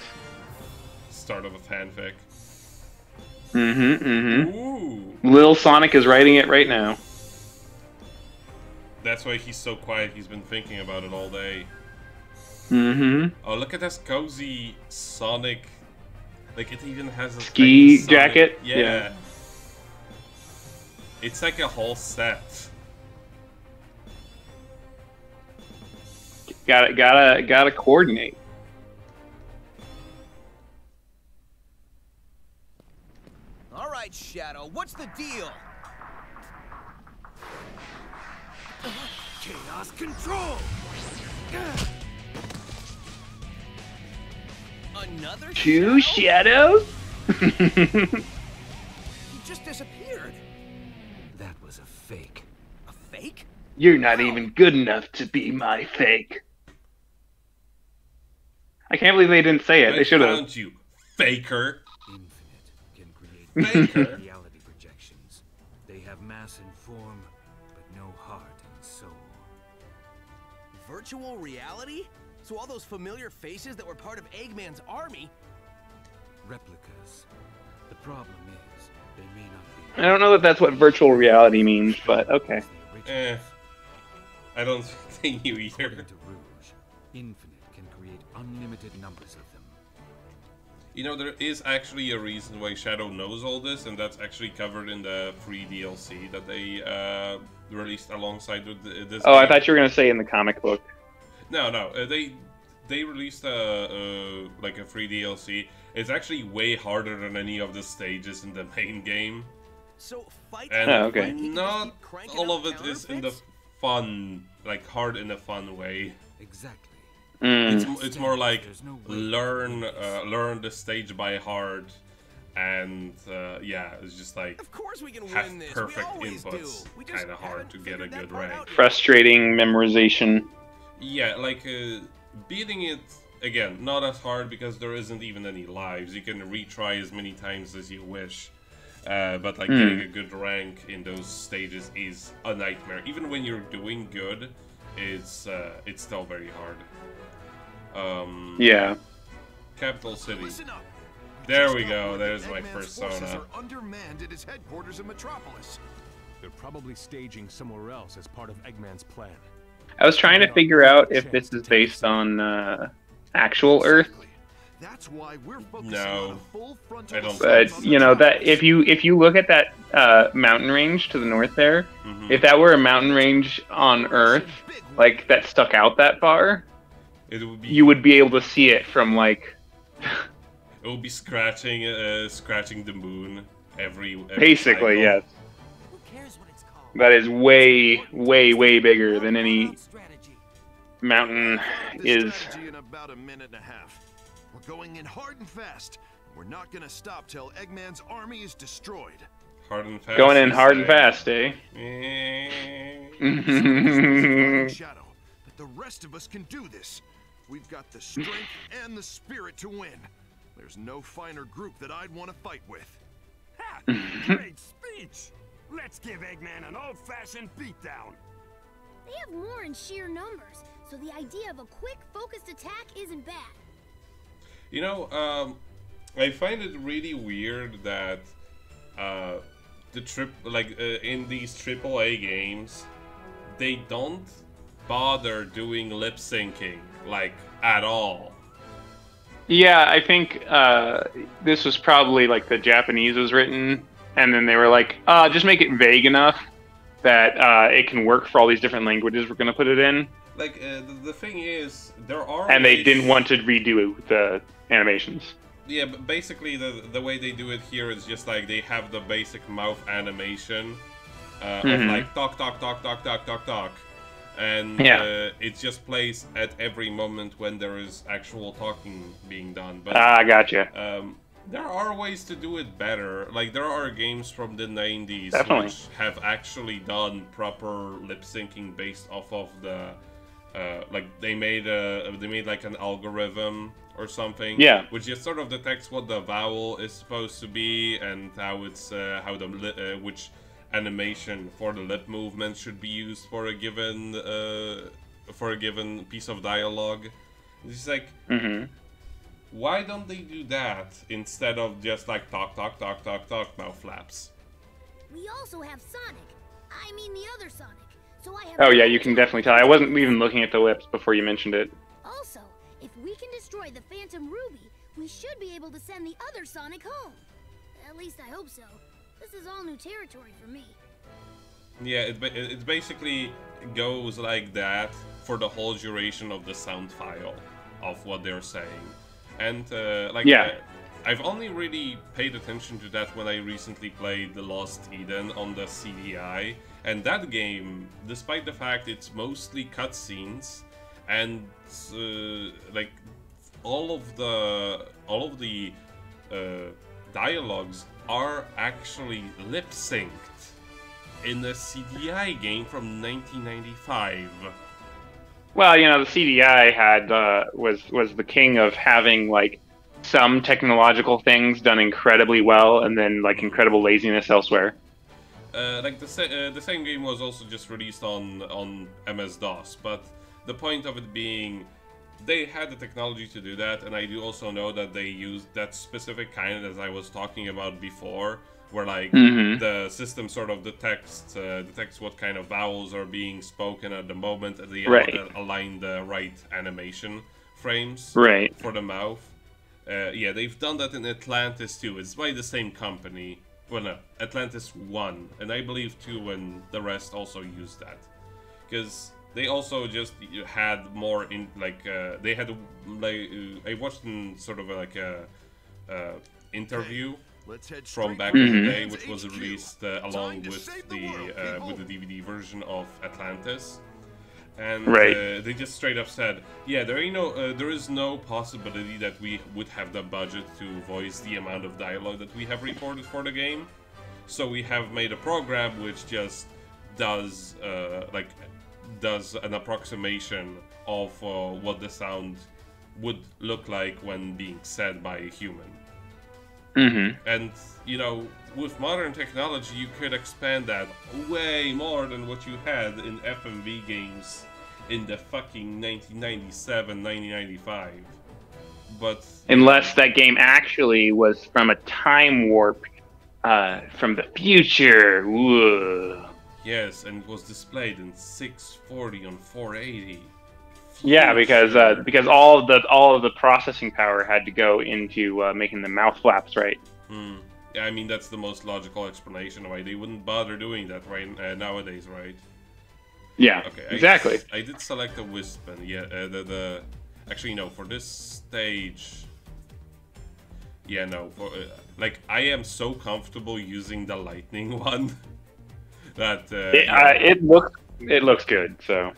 Start of a fanfic. Mm-hmm. Mm-hmm. Ooh, Lil Sonic is writing it right now. that's why he's so quiet. He's been thinking about it all day. Mm-hmm. Oh, look at this cozy Sonic. Like it even has a Ski tiny Sonic- jacket? Yeah. Yeah. It's like a whole set. Gotta gotta gotta coordinate. All right, Shadow. What's the deal? Chaos control! Another Two Shadow? shadows? He just disappeared. That was a fake. A fake? You're not even good enough to be my fake. I can't believe they didn't say it. They should have. found you, faker. Infinite can create Faker. reality projections. They have mass and form, but no heart and soul. Virtual reality? So all those familiar faces that were part of Eggman's army Replicas. The problem is, they may not be. I don't know that that's what virtual reality means, but okay. Eh. I don't think you either. According to Rouge, Infinite can create unlimited numbers of them. You know, there is actually a reason why Shadow knows all this, and that's actually covered in the free DLC that they uh, released alongside with this. Oh, I thought you were gonna say in the comic book. No, no, uh, they they released a, a like a free DLC. It's actually way harder than any of the stages in the main game, So fight and Oh, okay. he can just not all of it is in the fun, like hard in a fun way. Exactly. Mm. It's it's more like no learn uh, learn the stage by heart, and uh, yeah, it's just like Of course we can have win this. perfect we inputs. do. Kind of hard to get a good rank. Frustrating memorization. Yeah, like uh, beating it again, not as hard because there isn't even any lives. You can retry as many times as you wish. Uh, but like Mm. getting a good rank in those stages is a nightmare. Even when you're doing good, it's uh, it's still very hard. Um, Yeah. Capital City. There we go. word There's that my Eggman's forces persona. are undermanned at his headquarters in Metropolis. They're probably staging somewhere else as part of Eggman's plan. I was trying to figure out if this is based on uh, actual Earth, That's why we're focusing No, on full frontal I don't. but you know that if you if you look at that uh, mountain range to the north there, Mhm. if that were a mountain range on Earth, like that stuck out that far, It would be you would be able to see it from like it would be scratching uh, scratching the moon every, every basically cycle. yes. That is way way way bigger than any mountain is. in about a minute and a half. We're going in hard and fast. We're not gonna stop till Eggman's army is destroyed. Hard and fast. Going in hard and fast, eh? Shadow, but the rest of us can do this. We've got the strength and the spirit to win. There's no finer group that I'd want to fight with. Ha! Great speech! Let's give Eggman an old-fashioned beatdown. They have more in sheer numbers, so the idea of a quick, focused attack isn't bad. You know, um, I find it really weird that uh, the trip, like uh, in these AAA games, they don't bother doing lip syncing like at all. Yeah, I think uh, this was probably like the Japanese was written, and then they were like, uh, just make it vague enough that uh, it can work for all these different languages we're going to put it in. Like uh, the, the thing is, there are And they didn't want to redo the animations. Yeah, but basically the the way they do it here is just like they have the basic mouth animation uh, of Mhm. like talk talk talk talk talk talk talk, and Yeah. uh, it just plays at every moment when there is actual talking being done. But Ah, gotcha. um, there are ways to do it better. Like there are games from the 90s Definitely. which have actually done proper lip syncing based off of the uh, like they made a they made like an algorithm or something. Yeah. Which just sort of detects what the vowel is supposed to be and how it's uh, how the li- uh, which animation for the lip movement should be used for a given uh, for a given piece of dialogue. It's like hmm why don't they do that instead of just like talk, talk, talk, talk, talk, mouth flaps? We also have Sonic. I mean the other Sonic. So I have. Oh yeah, you can definitely tell. I wasn't even looking at the lips before you mentioned it. Also, if we can destroy the Phantom Ruby, we should be able to send the other Sonic home. At least I hope so. This is all new territory for me. Yeah, it, it basically goes like that for the whole duration of the sound file of what they're saying. And, uh, like, Yeah. I, I've only really paid attention to that when I recently played The Lost Eden on the CDI. And that game, despite the fact it's mostly cutscenes and, uh, like, all of the all of the uh, dialogues are actually lip synced in the CDI game from 1995. Well, you know, the CDI had uh, was was the king of having like some technological things done incredibly well, and then like incredible laziness elsewhere. Uh, like the uh, the same game was also just released on on MS DOS, but the point of it being they had the technology to do that, and I do also know that they used that specific kind as I was talking about before, where like Mhm. the system sort of detects uh, detects what kind of vowels are being spoken at the moment, they al- Right. align the right animation frames Right. for the mouth. Uh, yeah, they've done that in Atlantis too. It's by the same company. Well, no, Atlantis 1, and I believe 2 and the rest also used that. Because they also just had more in, like, uh, they had, like, I watched in sort of like a uh, interview from straight back for in the Mhm. day, which was released uh, along with the the world, uh, with the DVD version of Atlantis. And Right. uh, they just straight up said, "Yeah, there ain't no, uh, there is no possibility that we would have the budget to voice the amount of dialogue that we have recorded for the game. So we have made a program which just does, uh, like, does an approximation of uh, what the sound would look like when being said by a human. Mm-hmm. And you know, with modern technology, you could expand that way more than what you had in FMV games in the fucking 1997, 1995. But Unless that game actually was from a time warp uh, from the future. Whoa. yes, and it was displayed in 640 on 480. Yeah, because uh, because all of the all of the processing power had to go into uh, making the mouth flaps right. Hmm. Yeah, I mean that's the most logical explanation why they wouldn't bother doing that right uh, nowadays, right? Yeah, Okay. Exactly. I, did select a wisp, and yeah, uh, the the actually no for this stage. Yeah, no. For uh, like, I am so comfortable using the lightning one that uh, It, yeah, uh, it looks it looks good, so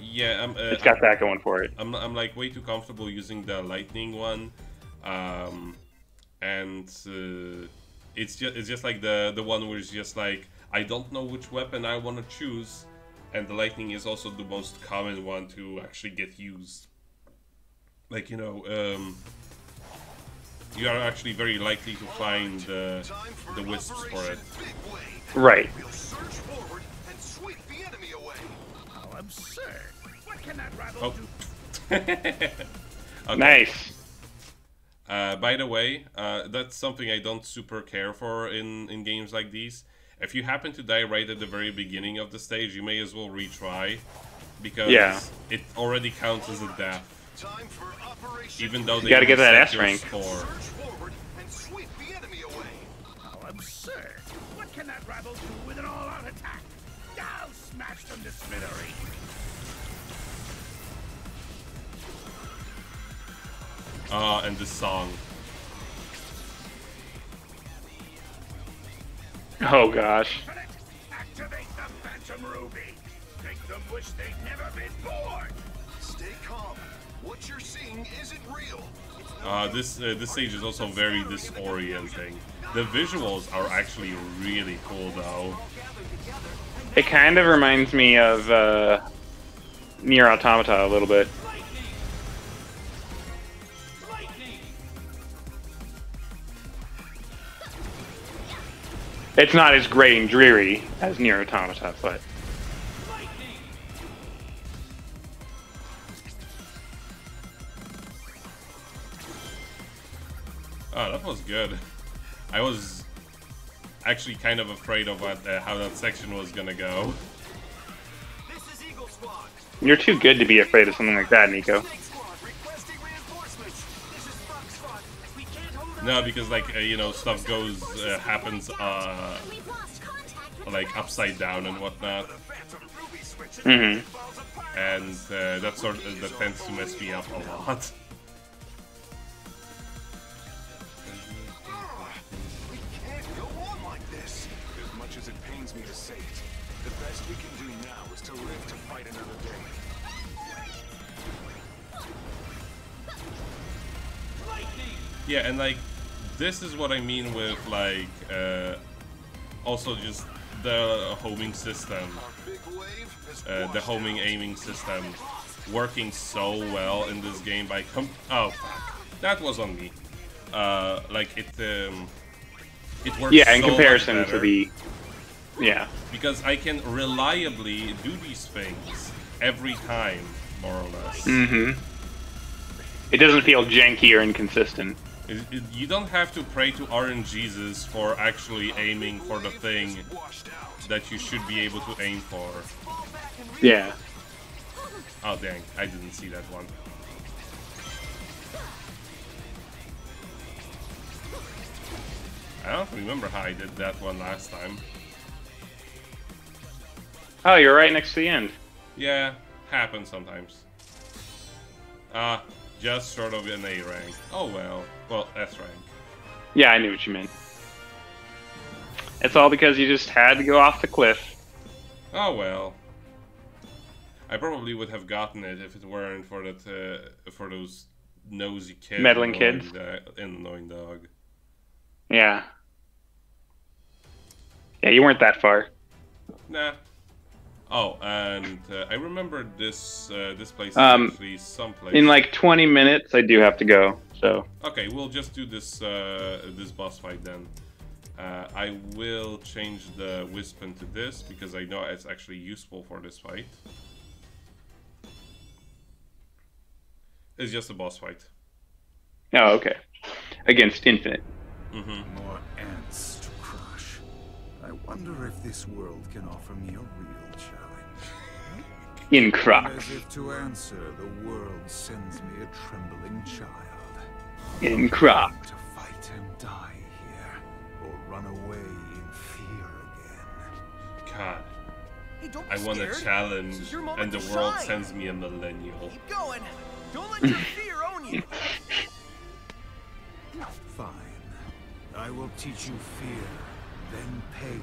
yeah, I'm, uh, it's got that going for it. I'm, I'm like way too comfortable using the lightning one, um, and uh, it's just it's just like the the one where it's just like I don't know which weapon I want to choose, and the lightning is also the most common one to actually get used. Like you know, um, you are actually very likely to find uh, the wisps for it. Right. Absurd! What can that rabble Oh. do? Okay. Nice. Uh, by the way, uh, that's something I don't super care for in, in games like these. If you happen to die right at the very beginning of the stage, you may as well retry, because Yeah. it already counts as a death, Time for Operation even though they gotta get that reset S rank. Score. Ah, and the song. Oh gosh. Activate the Phantom Ruby! Make them wish they'd never been born! Stay calm. What you're seeing isn't real. Uh, this uh, this stage is also very disorienting. The visuals are actually really cool though. It kind of reminds me of uh, Nier Automata a little bit. It's not as gray and dreary as Nier Automata, but Oh, that was good. I was actually kind of afraid of what, uh, how that section was gonna go. This is Eagle Squad. you're too good to be afraid of something like that, Nico. No, because like uh, you know stuff goes uh, happens uh, We've lost contact with like upside down and whatnot, Phantom Ruby switches Mhm. and uh, that sort of, that tends to mess me up a lot. We can't go on like this. As much as it pains me to say it, the best we can do now is to live to fight another day. Yeah, and like this is what I mean with like uh, also just the homing system, Our big wave has uh, the homing aiming system working so well in this game by com- oh fuck that was on me. Uh, like it um, it works Yeah, in so comparison to the yeah. because I can reliably do these things every time, more or less. Mm-hmm. It doesn't feel janky or inconsistent. It- it- you don't have to pray to RNGesus for actually aiming for the thing that you should be able to aim for. Yeah. Oh dang, I didn't see that one. I don't remember how I did that one last time. Oh, you're right next to the end. Yeah, happens sometimes. Ah, just sort of an A rank. Oh well. Well, S rank. Yeah, I knew what you meant. It's all because you just had to go off the cliff. Oh well. I probably would have gotten it if it weren't for that uh, for those nosy kids. Meddling kids? and annoying dog. Yeah. Yeah, you weren't that far. Nah. Oh, and uh, I remember this uh, this place is Um, actually someplace. In like 20 minutes, I do have to go. So Okay, we'll just do this uh, this boss fight then. Uh, I will change the Wispon to this because I know it's actually useful for this fight. It's just a boss fight. oh, okay. Against Infinite. Mm-hmm. More ants to crush. I wonder if this world can offer me a real trembling child. In Croc. To fight and die here, or run away in fear again. God, Hey, don't be I want a challenge, This is your moment and the world shine. sends me a millennial. Keep going. Don't let your fear own you. Fine. I will teach you fear, then pain,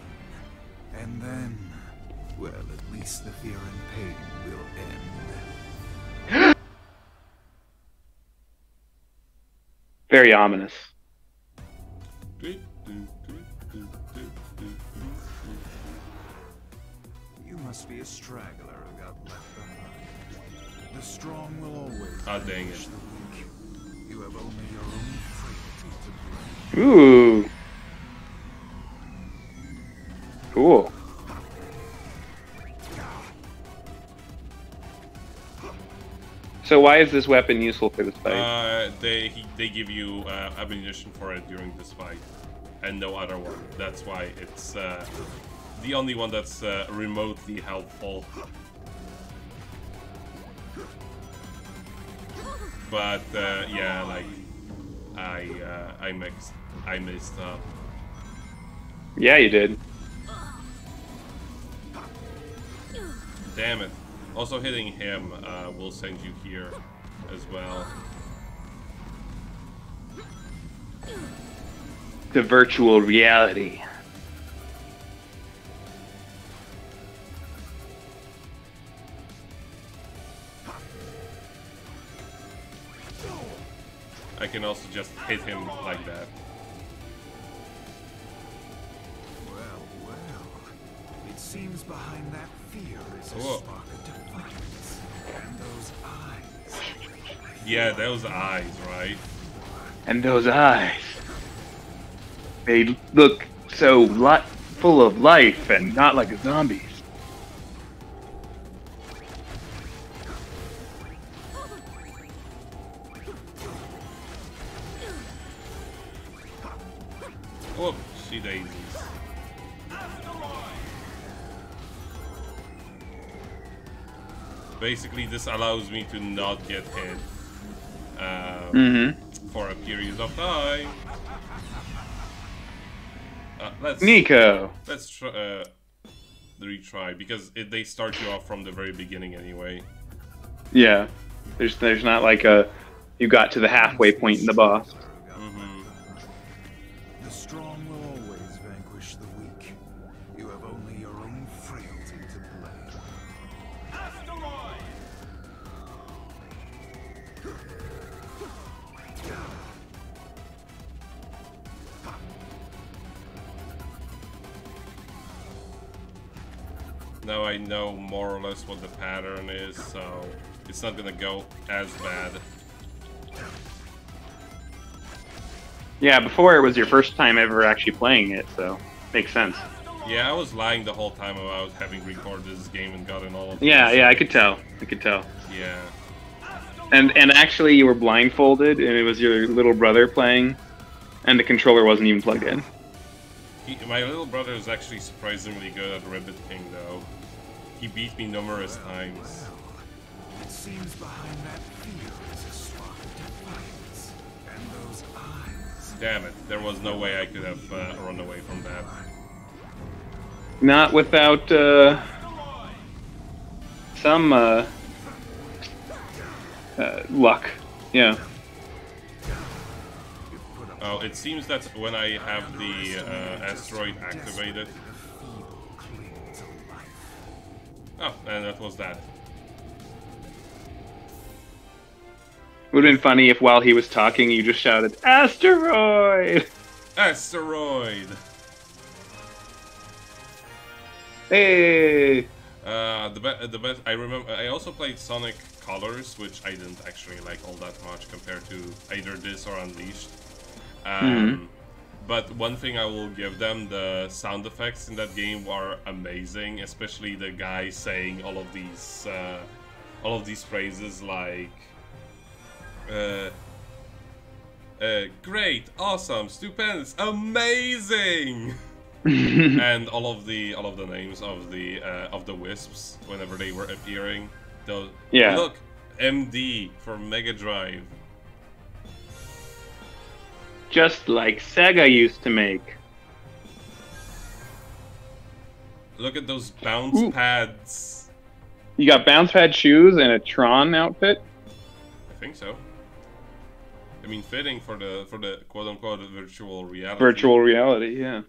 and then, well, at least the fear and pain will end. Very ominous. You must be a straggler who got left behind. The strong will always Ah, dang it. the weak. You have only your own frailty to blame. Ooh. Cool. So why is this weapon useful for this fight? Uh, they they give you uh, ammunition for it during this fight, and no other one. That's why it's uh, the only one that's uh, remotely helpful. But uh, yeah, like I uh, I mixed I messed up. yeah, you did. Damn it. Also hitting him uh, will send you here as well. The virtual reality. I can also just hit him like that. Well, well. It seems behind that fear is a Whoa. spark of defiance. And those eyes. Yeah, those eyes, right? And those eyes. They look so li- full of life and not like zombies. Whoop, this allows me to not get hit um, Mhm. for a period of time. Uh, let's Nico. Let's try uh, retry because it, they start you off from the very beginning anyway. Yeah. There's there's not like a you got to the halfway point in the boss. What the pattern is, so it's not gonna go as bad. Yeah, before it was your first time ever actually playing it, so makes sense. Yeah, I was lying the whole time about having recorded this game and gotten all of Yeah, yeah, I could tell. I could tell. Yeah. And and actually you were blindfolded and it was your little brother playing and the controller wasn't even plugged in. He, my little brother is actually surprisingly good at Ribbit King, though. He beat me numerous times. It seems behind that fear is a spark of defiance. And those eyes. Damn it, there was no way I could have uh, run away from that. Not without uh, some uh, uh, luck. Yeah. Oh, it seems that when I have the uh, asteroid activated. Oh, and that was that. Would have been funny if while he was talking you just shouted, Asteroid! Asteroid! Hey! Uh, the be- the best. I remember. I also played Sonic Colors, which I didn't actually like all that much compared to either this or Unleashed. Um, Mhm. But one thing I will give them: the sound effects in that game are amazing, especially the guy saying all of these, uh, all of these phrases like. Uh, uh, great, awesome, stupendous, amazing, and all of the all of the names of the uh, of the wisps whenever they were appearing. Those, Yeah. Look, MD for Mega Drive. Just like Sega used to make. Look at those bounce Ooh. pads. You got bounce pad shoes and a Tron outfit. I think so. I mean, fitting for the for the quote unquote virtual reality. Virtual reality, yeah.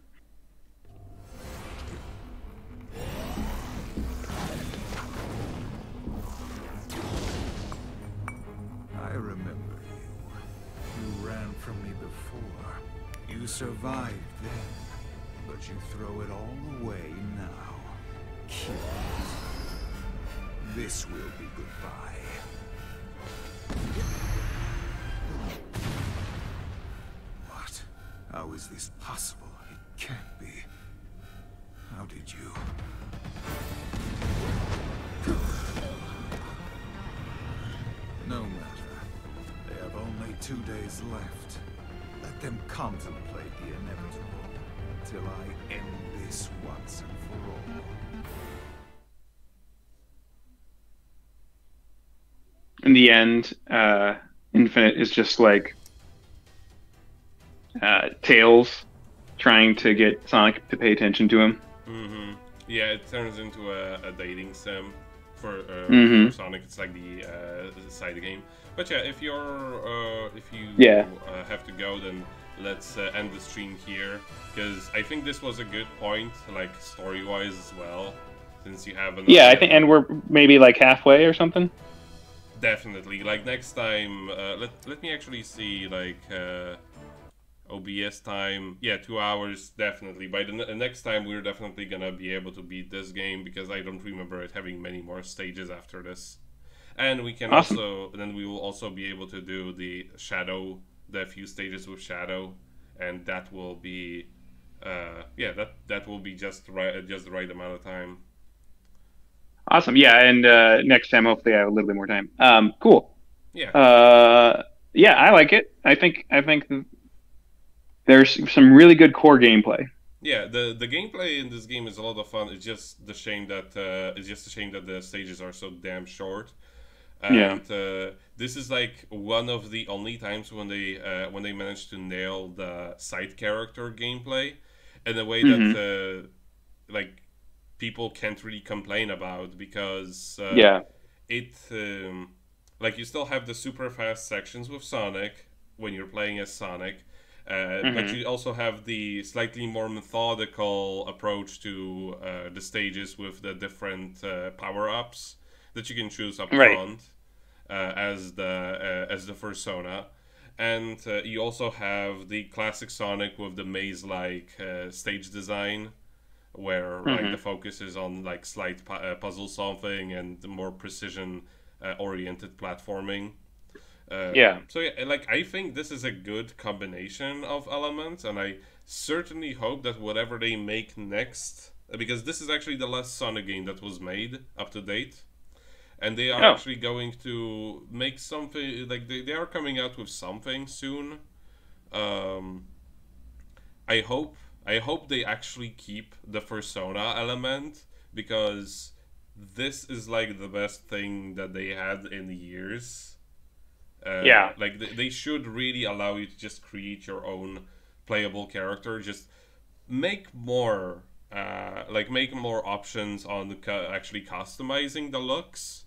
I remember You survived then, but you throw it all away now. This will be goodbye. What? How is this possible? It can't be. How did you? No matter. They have only two days left. Let them contemplate the inevitable till I end this once and for all. In the end, uh, Infinite is just like uh, Tails trying to get Sonic to pay attention to him. hmm Yeah, it turns into a, a dating sim for, uh, Mhm. for Sonic. It's like the uh, side game. But yeah, if you're uh, if you Yeah. uh, have to go, then let's uh, end the stream here because I think this was a good point, like story wise as well. Since you have another Yeah, I think, and we're maybe like halfway or something. Definitely. Like next time, uh, let let me actually see like uh, OBS time. Yeah, two hours definitely. By the ne- next time, we're definitely gonna be able to beat this game because I don't remember it having many more stages after this. And we can Awesome. also then we will also be able to do the shadow, the few stages with shadow, and that will be, uh, yeah, that that will be just right, just the right amount of time. Awesome. Yeah, and uh, next time hopefully I have a little bit more time. Um, cool. Yeah. Uh, yeah, I like it. I think I think th- there's some really good core gameplay. Yeah, the the gameplay in this game is a lot of fun. It's just the shame that uh, it's just a shame that the stages are so damn short. And Yeah. uh, this is like one of the only times when they uh, when they managed to nail the side character gameplay in a way that uh, like people can't really complain about because uh, Yeah. it um, like you still have the super fast sections with Sonic when you're playing as Sonic, uh, but Mhm. you also have the slightly more methodical approach to uh, the stages with the different uh, power ups that you can choose up Right. front uh, as the uh, as the persona. And uh, you also have the classic Sonic with the maze-like uh, stage design, where like Mhm. the focus is on like slight pu- uh, puzzle solving and the more precision uh, oriented platforming. Uh, Yeah. So yeah, like I think this is a good combination of elements, and I certainly hope that whatever they make next, uh, because this is actually the last Sonic game that was made up to date, and they are Oh. actually going to make something like they, they are coming out with something soon. Um, I hope I hope they actually keep the persona element because this is like the best thing that they had in years. Uh, Yeah. like they, they should really allow you to just create your own playable character. Just make more, uh, like make more options on actually customizing the looks.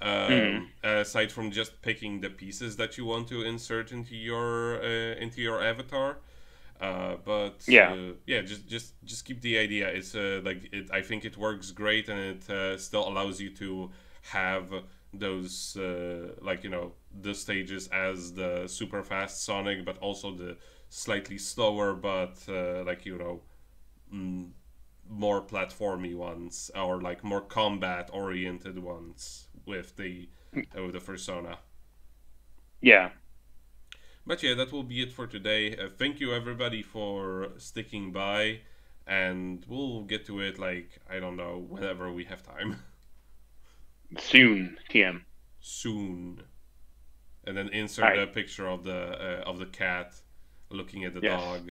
Um, Mhm. Aside from just picking the pieces that you want to insert into your uh, into your avatar, uh, but Yeah. uh, yeah, just just just keep the idea. It's uh, like it. I think it works great, and it uh, still allows you to have those uh, like you know the stages as the super fast Sonic, but also the slightly slower, but uh, like you know. Mm, more platformy ones or like more combat oriented ones with the uh, with the persona. Yeah. But yeah, that will be it for today. Uh, thank you everybody for sticking by, and we'll get to it like I don't know whenever we have time. Soon, TM. Soon. And then insert Alright. a picture of the uh, of the cat looking at the Yes. dog